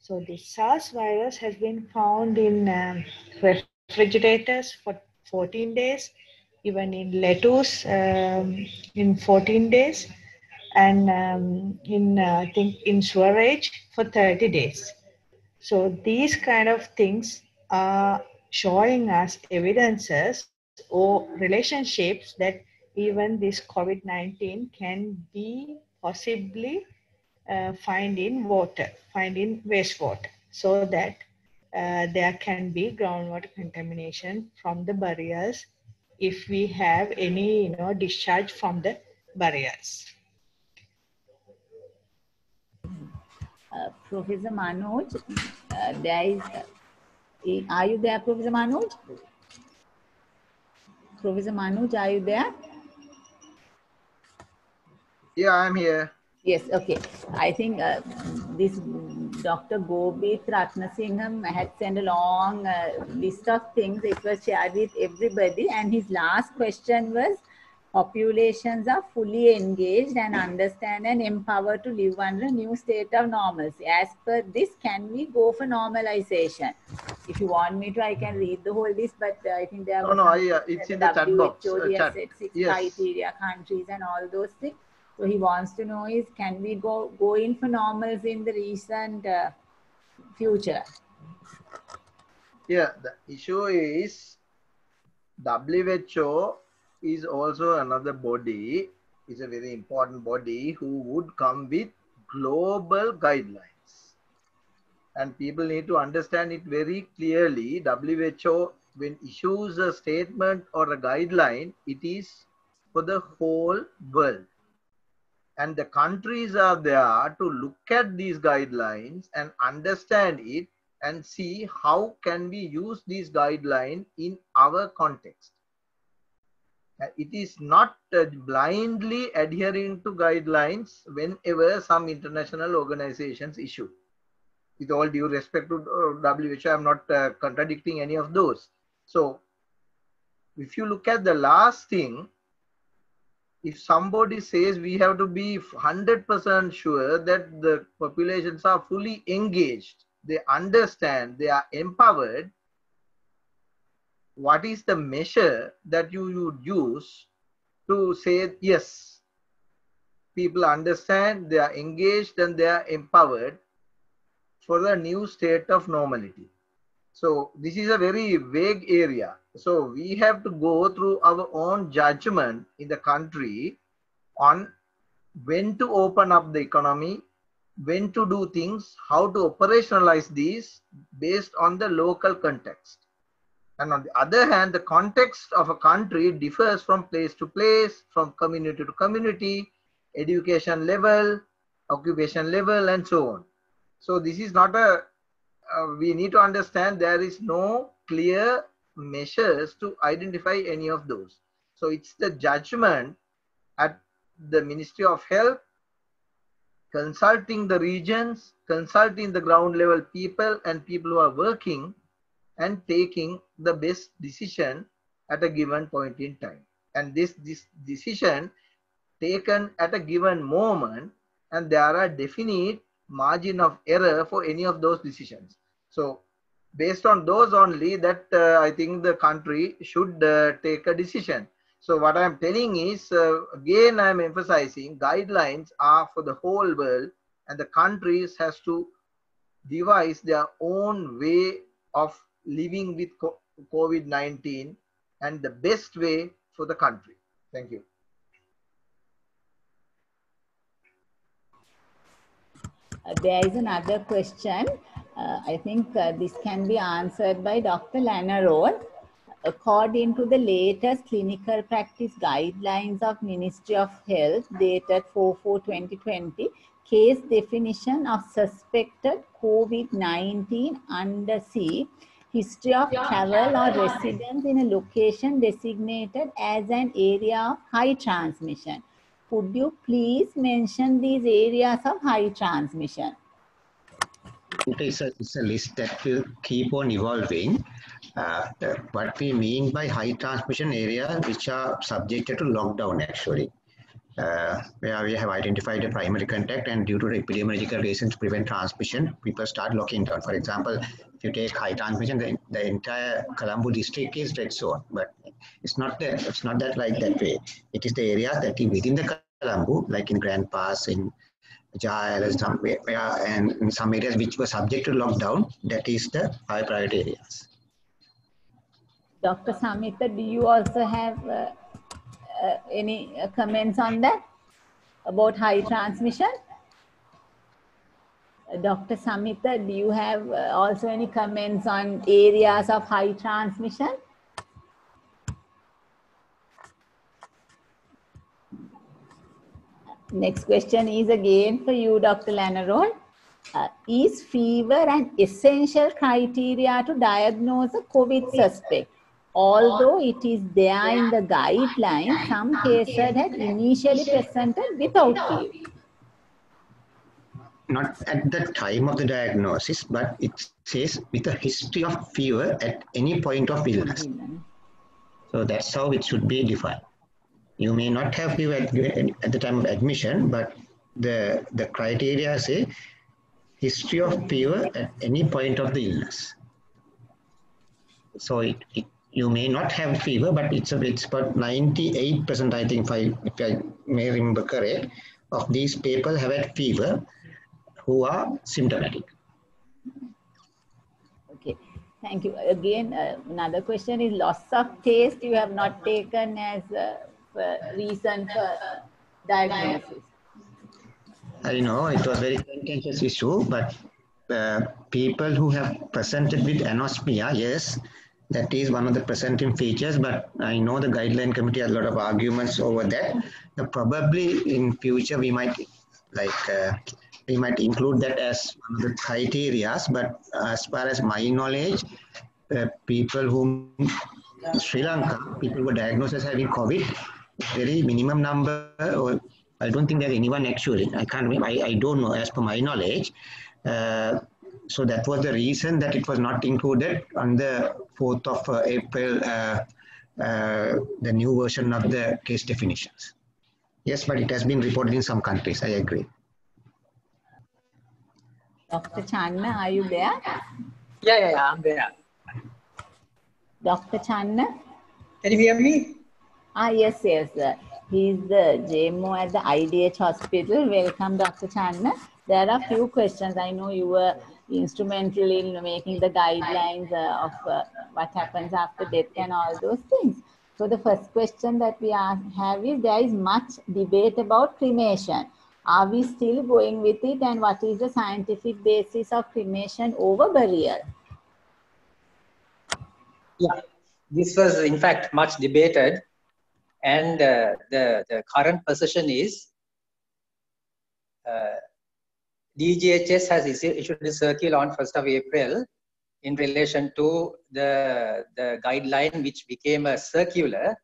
So the SARS virus has been found in um, refrigerators for 14 days, even in lettuce um, in 14 days, and um, in uh, I think in storage for 30 days. So these kind of things are showing us evidences or relationships that even this COVID-19 can be possibly uh, find in water, find in wastewater, so that uh, there can be groundwater contamination from the barriers if we have any you know discharge from the barriers. Uh, Professor Manoj, uh, there is, uh, are you there, Professor Manoj? Professor Manoj, are you there? Yeah, I'm here. Yes, okay. I think uh, this Dr. Gobit Ratnasingham had sent a long uh, list of things. It was shared with everybody. And his last question was populations are fully engaged and understand and empowered to live under a new state of normalcy. As per this, can we go for normalization? If you want me to, I can read the whole list, but uh, I think there are... No, no, I, uh, it's in the chat box. Uh, chat. six Yes. criteria, countries and all those things. So he wants to know is can we go go in for normals in the recent uh, future? Yeah, the issue is WHO is also another body, is a very important body who would come with global guidelines. And people need to understand it very clearly. WHO, when issues a statement or a guideline, it is for the whole world. And the countries are there to look at these guidelines and understand it and see how can we use these guidelines in our context. It is not uh, blindly adhering to guidelines whenever some international organizations issue. With all due respect to uh, WHO, I'm not uh, contradicting any of those. So if you look at the last thing, if somebody says we have to be 100% sure that the populations are fully engaged, they understand, they are empowered, what is the measure that you would use to say, yes, people understand, they are engaged and they are empowered for the new state of normality? So this is a very vague area. So we have to go through our own judgment in the country on when to open up the economy, when to do things, how to operationalize these based on the local context. And on the other hand, the context of a country differs from place to place, from community to community, education level, occupation level, and so on. So this is not a, uh, we need to understand there is no clear measures to identify any of those. So it's the judgment at the Ministry of Health, consulting the regions, consulting the ground level people and people who are working and taking the best decision at a given point in time. And this, this decision taken at a given moment and there are definite margin of error for any of those decisions. So based on those only that uh, I think the country should uh, take a decision. So what I'm telling is, uh, again, I'm emphasizing guidelines are for the whole world and the countries has to devise their own way of living with COVID-19 and the best way for the country. Thank you. Uh, there is another question. Uh, I think uh, this can be answered by Dr. Lanarolle. According to the latest clinical practice guidelines of Ministry of Health dated 4-4-2020, case definition of suspected COVID-19 under C, history of travel or residence in a location designated as an area of high transmission. Could you please mention these areas of high transmission? It's a, it's a list that will keep on evolving. Uh, what we mean by high transmission area, which are subjected to lockdown actually. Uh, where we have identified a primary contact and due to epidemiological reasons to prevent transmission, people start locking down. For example, if you take high transmission, the, the entire Colombo district is red zone, but it's not that, it's not that like that way. It is the areas that is within the Colombo, like in Grand Pass, in Some, where- and in some areas which were subject to lockdown, that is the high priority areas. Dr. Samitha, do you also have uh, uh, any uh, comments on that about high transmission? Uh, Dr. Samitha, do you have uh, also any comments on areas of high transmission? Next question is again for you, Dr. Lanarolle. Uh, is fever an essential criteria to diagnose a COVID suspect? Although it is there in the guidelines, some cases had initially presented without fever. Not at the time of the diagnosis, but it says with a history of fever at any point of illness. So that's how it should be defined. You may not have fever at, at the time of admission, but the, the criteria say history of fever at any point of the illness. So it, it you may not have fever, but it's a, it's about 98%, I think, if I, if I may remember correct, of these people have had fever who are symptomatic. Okay, thank you. Again, uh, another question is loss of taste you have not taken as a reason for diagnosis. I know it was very contentious issue, but uh, people who have presented with anosmia, yes, That is one of the presenting features, but I know the guideline committee has a lot of arguments over that. Now, probably in future we might like uh, we might include that as one of the criterias. But as far as my knowledge, uh, people whom Sri Lanka, people were diagnosed as having COVID, very minimum number, or I don't think there's anyone actually. I can't remember. I, I don't know as per my knowledge. Uh, so that was the reason that it was not included on the 4th of uh, April, uh, uh, the new version of the case definitions. Yes, but it has been reported in some countries. I agree. Dr. Channa, are you there? Yeah, yeah, yeah, I'm there. Dr. Channa? Can you hear me? Ah, yes, yes. He's the JMO at the IDH hospital. Welcome, Dr. Channa. There are a few questions. I know you were instrumental in making the guidelines uh, of uh, what happens after death and all those things. So the first question that we have is there is much debate about cremation. Are we still going with it and what is the scientific basis of cremation over burial? Yeah, this was in fact much debated, and uh, the the current position is uh, DGHS has issu- issued a circular on 1st of April in relation to the the guideline which became a circular,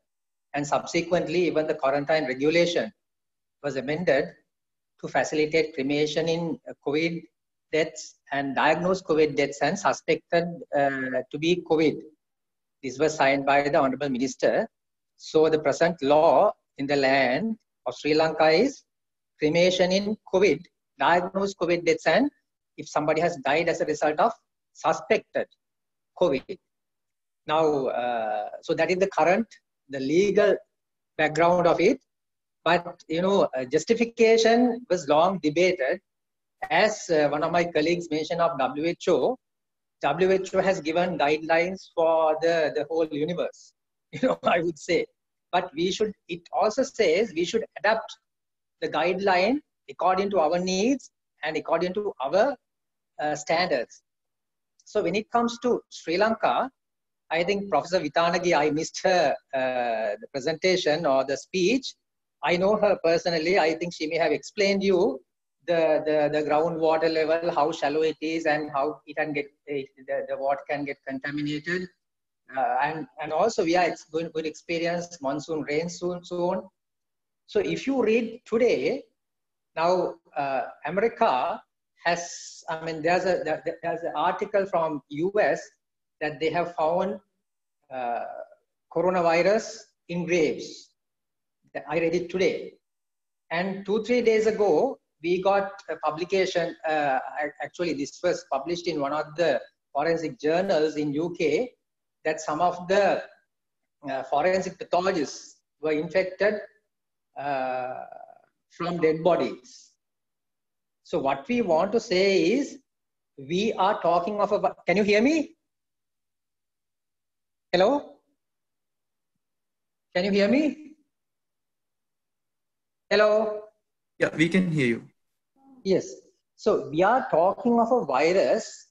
and subsequently even the quarantine regulation was amended to facilitate cremation in uh, COVID deaths and diagnosed COVID deaths and suspected uh, to be COVID. This was signed by the Honorable Minister. So the present law in the land of Sri Lanka is cremation in COVID, diagnosed COVID deaths, and if somebody has died as a result of suspected COVID. Now, uh, so that is the current, the legal background of it. But you know, uh, justification was long debated. As uh, one of my colleagues mentioned of WHO, WHO has given guidelines for the, the whole universe, *laughs* you know, I would say. But we should, it also says we should adapt the guideline according to our needs and according to our uh, standards. So when it comes to Sri Lanka, I think Professor Vithanage, I missed her uh, the presentation or the speech. I know her personally. I think she may have explained you the, the, the groundwater level, how shallow it is, and how it can get it, the, the water can get contaminated. Uh, and and also we are going to experience monsoon rain soon soon. So if you read today, now uh, America has I mean there's a there's an article from US that they have found uh, coronavirus in graves I read it today. And two, three days ago, we got a publication. Uh, actually, this was published in one of the forensic journals in UK that some of the uh, forensic pathologists were infected uh, from dead bodies. So what we want to say is, we are talking of a. Can you hear me? Hello? Can you hear me? Hello? Yeah, we can hear you. Yes. So we are talking of a virus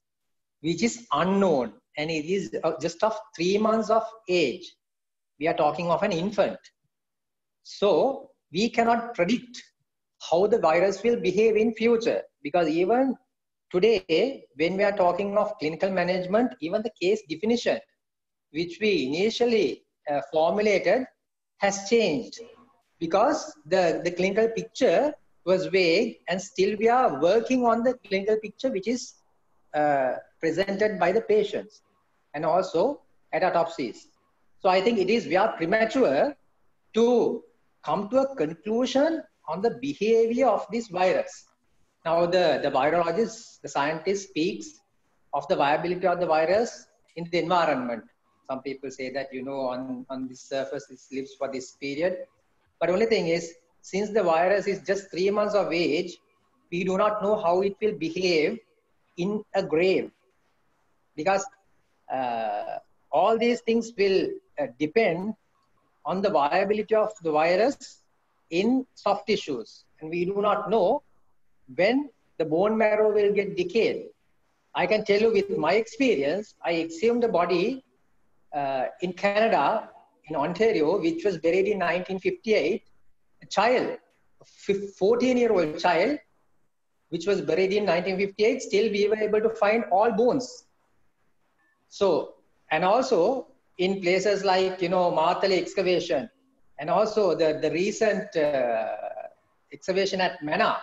which is unknown and it is uh, just of three months of age. We are talking of an infant. So we cannot predict how the virus will behave in future because even today when we are talking of clinical management, even the case definition which we initially uh, formulated has changed because the, the clinical picture was vague and still we are working on the clinical picture which is uh, presented by the patients and also at autopsies. So I think it is we are premature to come to a conclusion on the behavior of this virus. Now the, the virologist, the scientist speaks of the viability of the virus in the environment. Some people say that, you know, on, on this surface, it lives for this period. But only thing is, since the virus is just three months of age, we do not know how it will behave in a grave. Because uh, all these things will uh, depend on the viability of the virus in soft tissues. And we do not know when the bone marrow will get decayed. I can tell you with my experience, I exhumed a body uh, in Canada, in Ontario, which was buried in 1958, a child, a 14 year old child, which was buried in 1958, still we were able to find all bones. So, and also in places like, you know, Matale excavation, and also the, the recent uh, excavation at Mannar,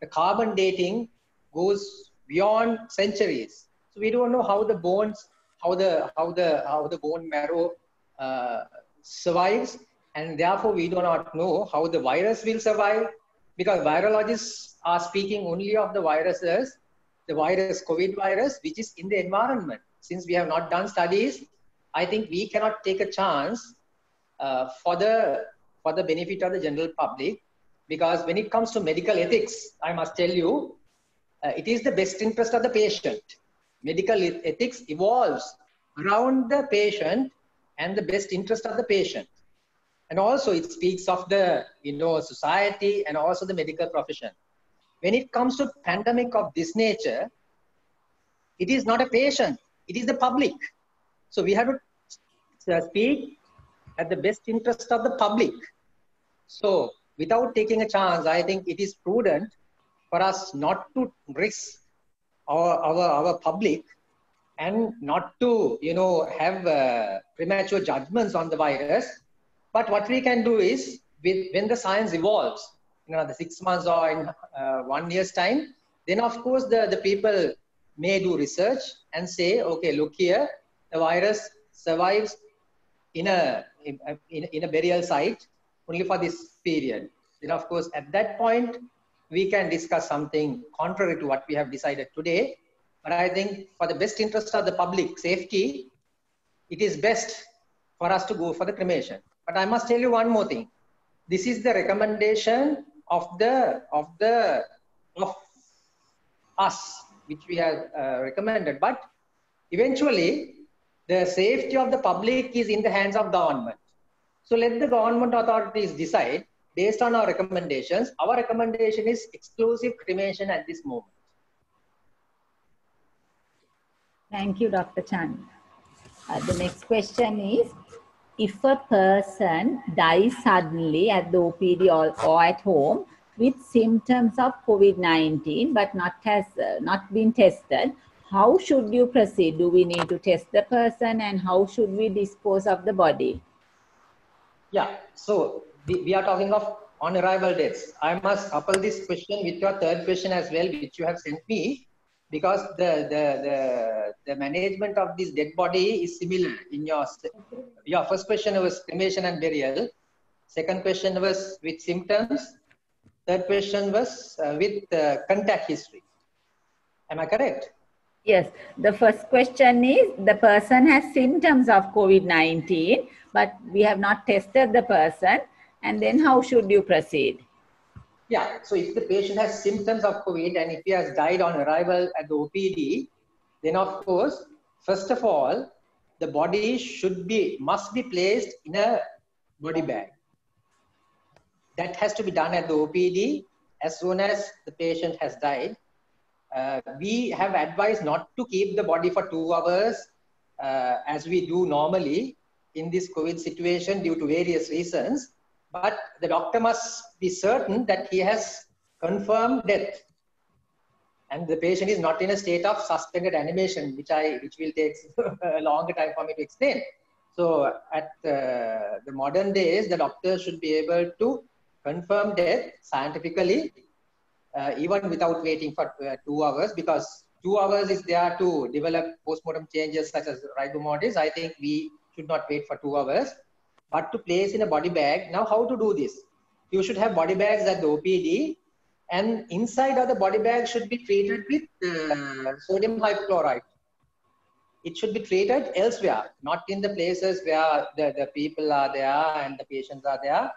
the carbon dating goes beyond centuries. So we don't know how the bones, how the how the how the bone marrow uh, survives, and therefore we do not know how the virus will survive, because virologists are speaking only of the viruses, the virus COVID virus, which is in the environment. Since we have not done studies, I think we cannot take a chance uh, for the for the benefit of the general public because when it comes to medical ethics i must tell you uh, it is the best interest of the patient. Medical ethics evolves around the patient and the best interest of the patient. And also it speaks of the you know society and also the medical profession. When it comes to pandemic of this nature it is not a patient it is the public so we have to speak at the best interest of the public. So without taking a chance, I think it is prudent for us not to risk our, our, our public and not to, you know, have uh, premature judgments on the virus. But what we can do is, with, when the science evolves, you know, the six months or in uh, one year's time, then of course the, the people may do research and say, okay, look here, the virus survives in a in, in a burial site only for this period. Then of course, at that point, we can discuss something contrary to what we have decided today. But I think for the best interest of the public safety, it is best for us to go for the cremation. But I must tell you one more thing. This is the recommendation of the of the of us, which we have uh, recommended. But eventually, the safety of the public is in the hands of government. So let the government authorities decide based on our recommendations. Our recommendation is exclusive cremation at this moment. Thank you, Dr. Chan. Uh, the next question is, if a person dies suddenly at the OPD or, or at home with symptoms of COVID-19 but not has uh, not been tested, how should you proceed? Do we need to test the person and how should we dispose of the body? Yeah, so we, we are talking of on arrival deaths. I must couple this question with your third question as well, which you have sent me, because the the the, the management of this dead body is similar in your your first question was cremation and burial. Second question was with symptoms. Third question was uh, with uh, contact history. Am I correct? Yes, the first question is the person has symptoms of COVID 19, but we have not tested the person. And then how should you proceed? Yeah, so if the patient has symptoms of COVID and if he has died on arrival at the OPD, then of course, first of all, the body should be, must be placed in a body bag. That has to be done at the OPD as soon as the patient has died uh, we have advised not to keep the body for two hours uh, as we do normally in this COVID situation due to various reasons. But the doctor must be certain that he has confirmed death. And the patient is not in a state of suspended animation, which I which will take *laughs* a longer time for me to explain. So at uh, the modern days, the doctor should be able to confirm death scientifically uh, even without waiting for uh, two hours because two hours is there to develop postmortem changes such as rigor mortis. I think we should not wait for two hours, but to place in a body bag. Now, how to do this? You should have body bags at the OPD, and inside of the body bag should be treated with uh, sodium hypochlorite. It should be treated elsewhere, not in the places where the, the people are there and the patients are there.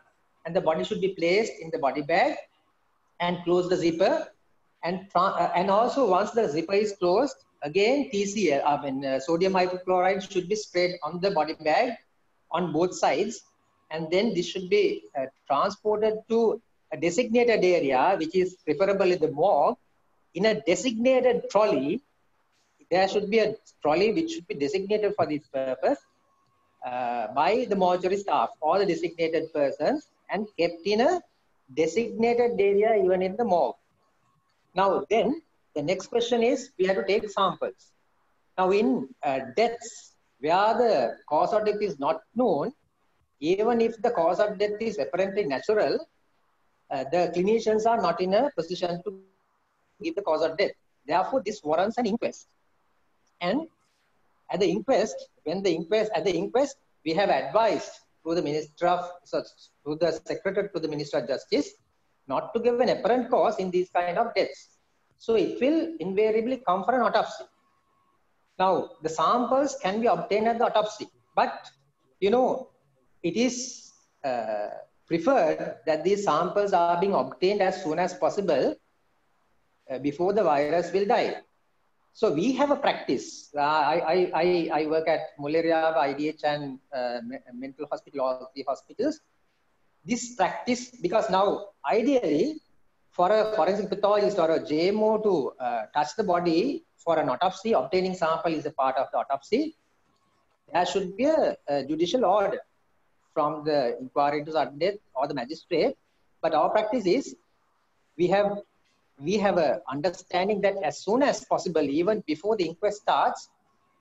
And the body should be placed in the body bag and close the zipper. And, uh, and also once the zipper is closed, again TCL, I mean uh, sodium hypochlorite should be spread on the body bag on both sides. And then this should be uh, transported to a designated area, which is preferably the morgue. In a designated trolley, there should be a trolley which should be designated for this purpose. uh, by the mortuary staff or the designated persons and kept in a designated area even in the morgue. Now then, the next question is we have to take samples. Now in uh, deaths where the cause of death is not known, even if the cause of death is apparently natural, uh, the clinicians are not in a position to give the cause of death. Therefore, this warrants an inquest. And at the inquest, when the inquest, at the inquest, we have advised to the Minister of, to the Secretary to the Minister of Justice, not to give an apparent cause in these kind of deaths. So it will invariably come for an autopsy. Now, the samples can be obtained at the autopsy, but you know, it is uh, preferred that these samples are being obtained as soon as possible uh, before the virus will die. So we have a practice. Uh, I, I, I, work at Mulleriyawa, IDH and uh, mental hospital, all three hospitals. This practice, because now ideally for a forensic pathologist or a JMO to uh, touch the body for an autopsy, obtaining sample is a part of the autopsy. There should be a, a judicial order from the inquiry into sudden death or the magistrate. But our practice is we have we have a understanding that as soon as possible, even before the inquest starts,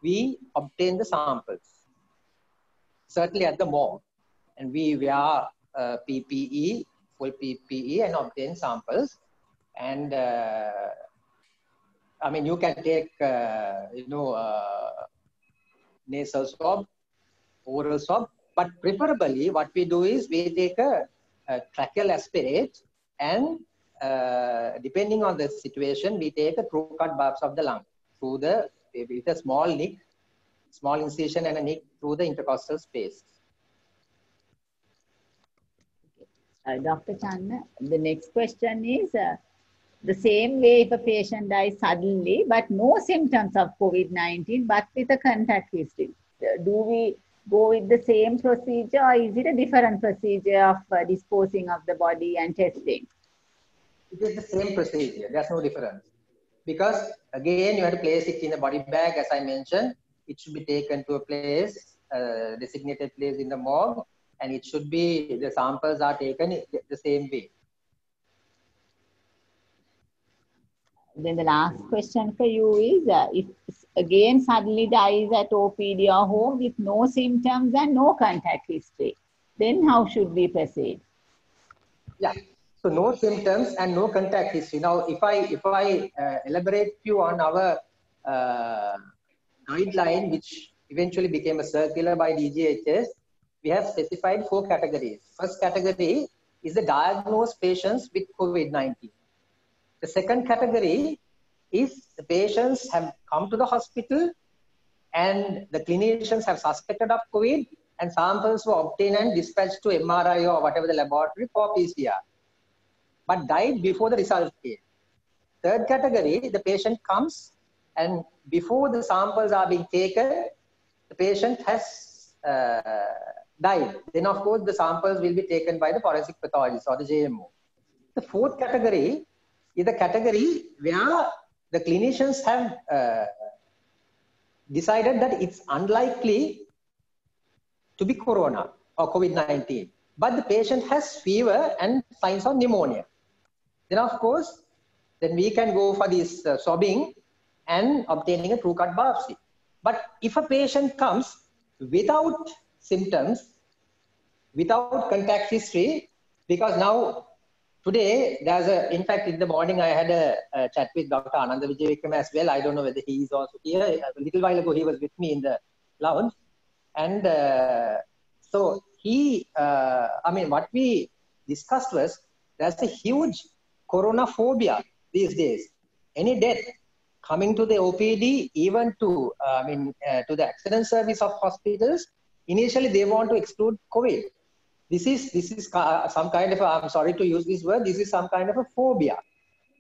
we obtain the samples. Certainly at the morgue, and we wear uh, PPE, full PPE, and obtain samples. And uh, I mean, you can take, uh, you know, uh, nasal swab, oral swab, but preferably what we do is we take a, a tracheal aspirate and uh, depending on the situation, we take a Tru-Cut biopsy of the lung through the, with a small nick, small incision and a nick through the intercostal space. Uh, Dr. Channa, the next question is uh, the same way if a patient dies suddenly, but no symptoms of COVID-19, but with a contact history. Uh, do we go with the same procedure or is it a different procedure of uh, disposing of the body and testing? It is the same procedure. There's no difference. Because again, you have to place it in a body bag, as I mentioned. It should be taken to a place, uh, designated place in the morgue, and it should be, the samples are taken the same way. Then the last question for you is, uh, if again suddenly dies at OPD or home with no symptoms and no contact history, then how should we proceed? Yeah, so no symptoms and no contact history. Now, if I if I uh, elaborate you on our uh, guideline, which eventually became a circular by DGHS, we have specified four categories. First category is the diagnosed patients with COVID-19. The second category is the patients have come to the hospital and the clinicians have suspected of COVID and samples were obtained and dispatched to MRI or whatever the laboratory for PCR but died before the result came. Third category, the patient comes and before the samples are being taken, the patient has uh, died. Then of course the samples will be taken by the forensic pathologist or the JMO. The fourth category is the category where the clinicians have uh, decided that it's unlikely to be corona or COVID-19, but the patient has fever and signs of pneumonia. Then of course, then we can go for this uh, and obtaining a Tru-Cut biopsy. But if a patient comes without symptoms, without contact history, because now today there's a, in fact, in the morning I had a, a chat with Dr. Ananda Wijewickrama as well. I don't know whether he is also here. A little while ago, he was with me in the lounge. And uh, so he, uh, I mean, what we discussed was there's a huge coronaphobia these days. Any death coming to the OPD, even to uh, I mean uh, to the accident service of hospitals, initially they want to exclude COVID. This is this is uh, some kind of i I'm sorry to use this word. This is some kind of a phobia.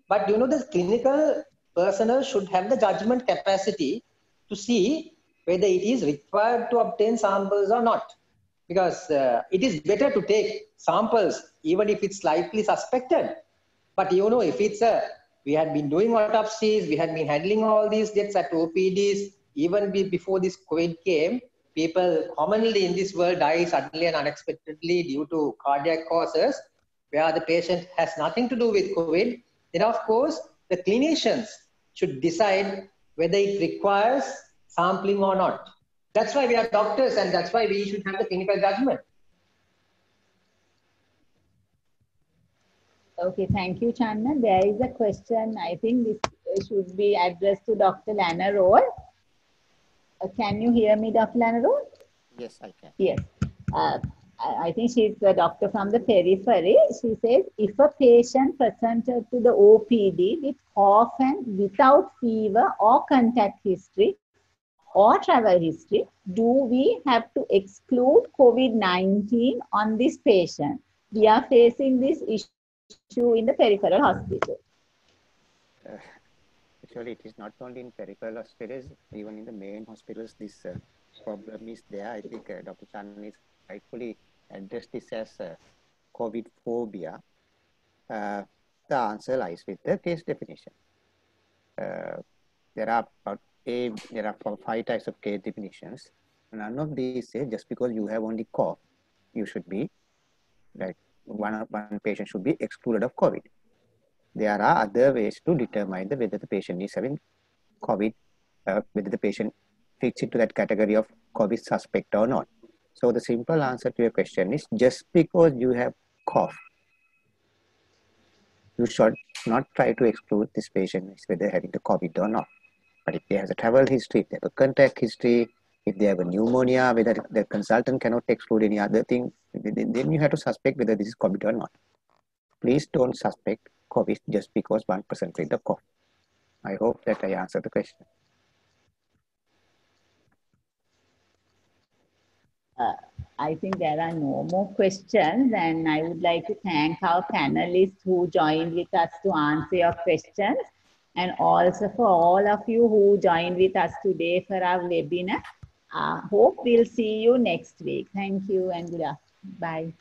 But you know the clinical personnel should have the judgment capacity to see whether it is required to obtain samples or not. Because uh, it is better to take samples even if it's slightly suspected but you know, if it's a, we had been doing autopsies, we had been handling all these deaths at OPDs, even before this COVID came. people commonly in this world die suddenly and unexpectedly due to cardiac causes, where the patient has nothing to do with COVID, then of course the clinicians should decide whether it requires sampling or not. That's why we are doctors and that's why we should have the clinical judgment. Okay, thank you, Channa. There is a question, I think this should be addressed to Dr. Lanarolle. Uh, can you hear me, Dr. Lana Lanarolle? Yes, I can. Yes. Uh, I think she's a doctor from the periphery. She says if a patient presented to the OPD with cough and without fever or contact history or travel history, do we have to exclude COVID 19 on this patient? We are facing this issue in the peripheral hospital. Uh, actually, it is not only in peripheral hospitals, even in the main hospitals, this uh, problem is there. I think uh, Dr. Chan is rightfully addressed this as uh, COVID phobia. Uh, the answer lies with the case definition. Uh, there are about a, there are five types of case definitions. None of these say just because you have only cough, you should be like one one patient should be excluded of COVID. There are other ways to determine the, whether the patient is having COVID, uh, whether the patient fits into that category of COVID suspect or not. So the simple answer to your question is just because you have cough, you should not try to exclude this patient whether having the COVID or not. But if they have a travel history, if they have a contact history, if they have a pneumonia, whether the consultant cannot exclude any other thing, then you have to suspect whether this is COVID or not. Please don't suspect COVID just because one person with the cough. I hope that I answered the question. Uh, I think there are no more questions, and I would like to thank our panelists who joined with us to answer your questions, and also for all of you who joined with us today for our webinar. Uh, hope we'll see you next week. Thank you and good afternoon. Bye.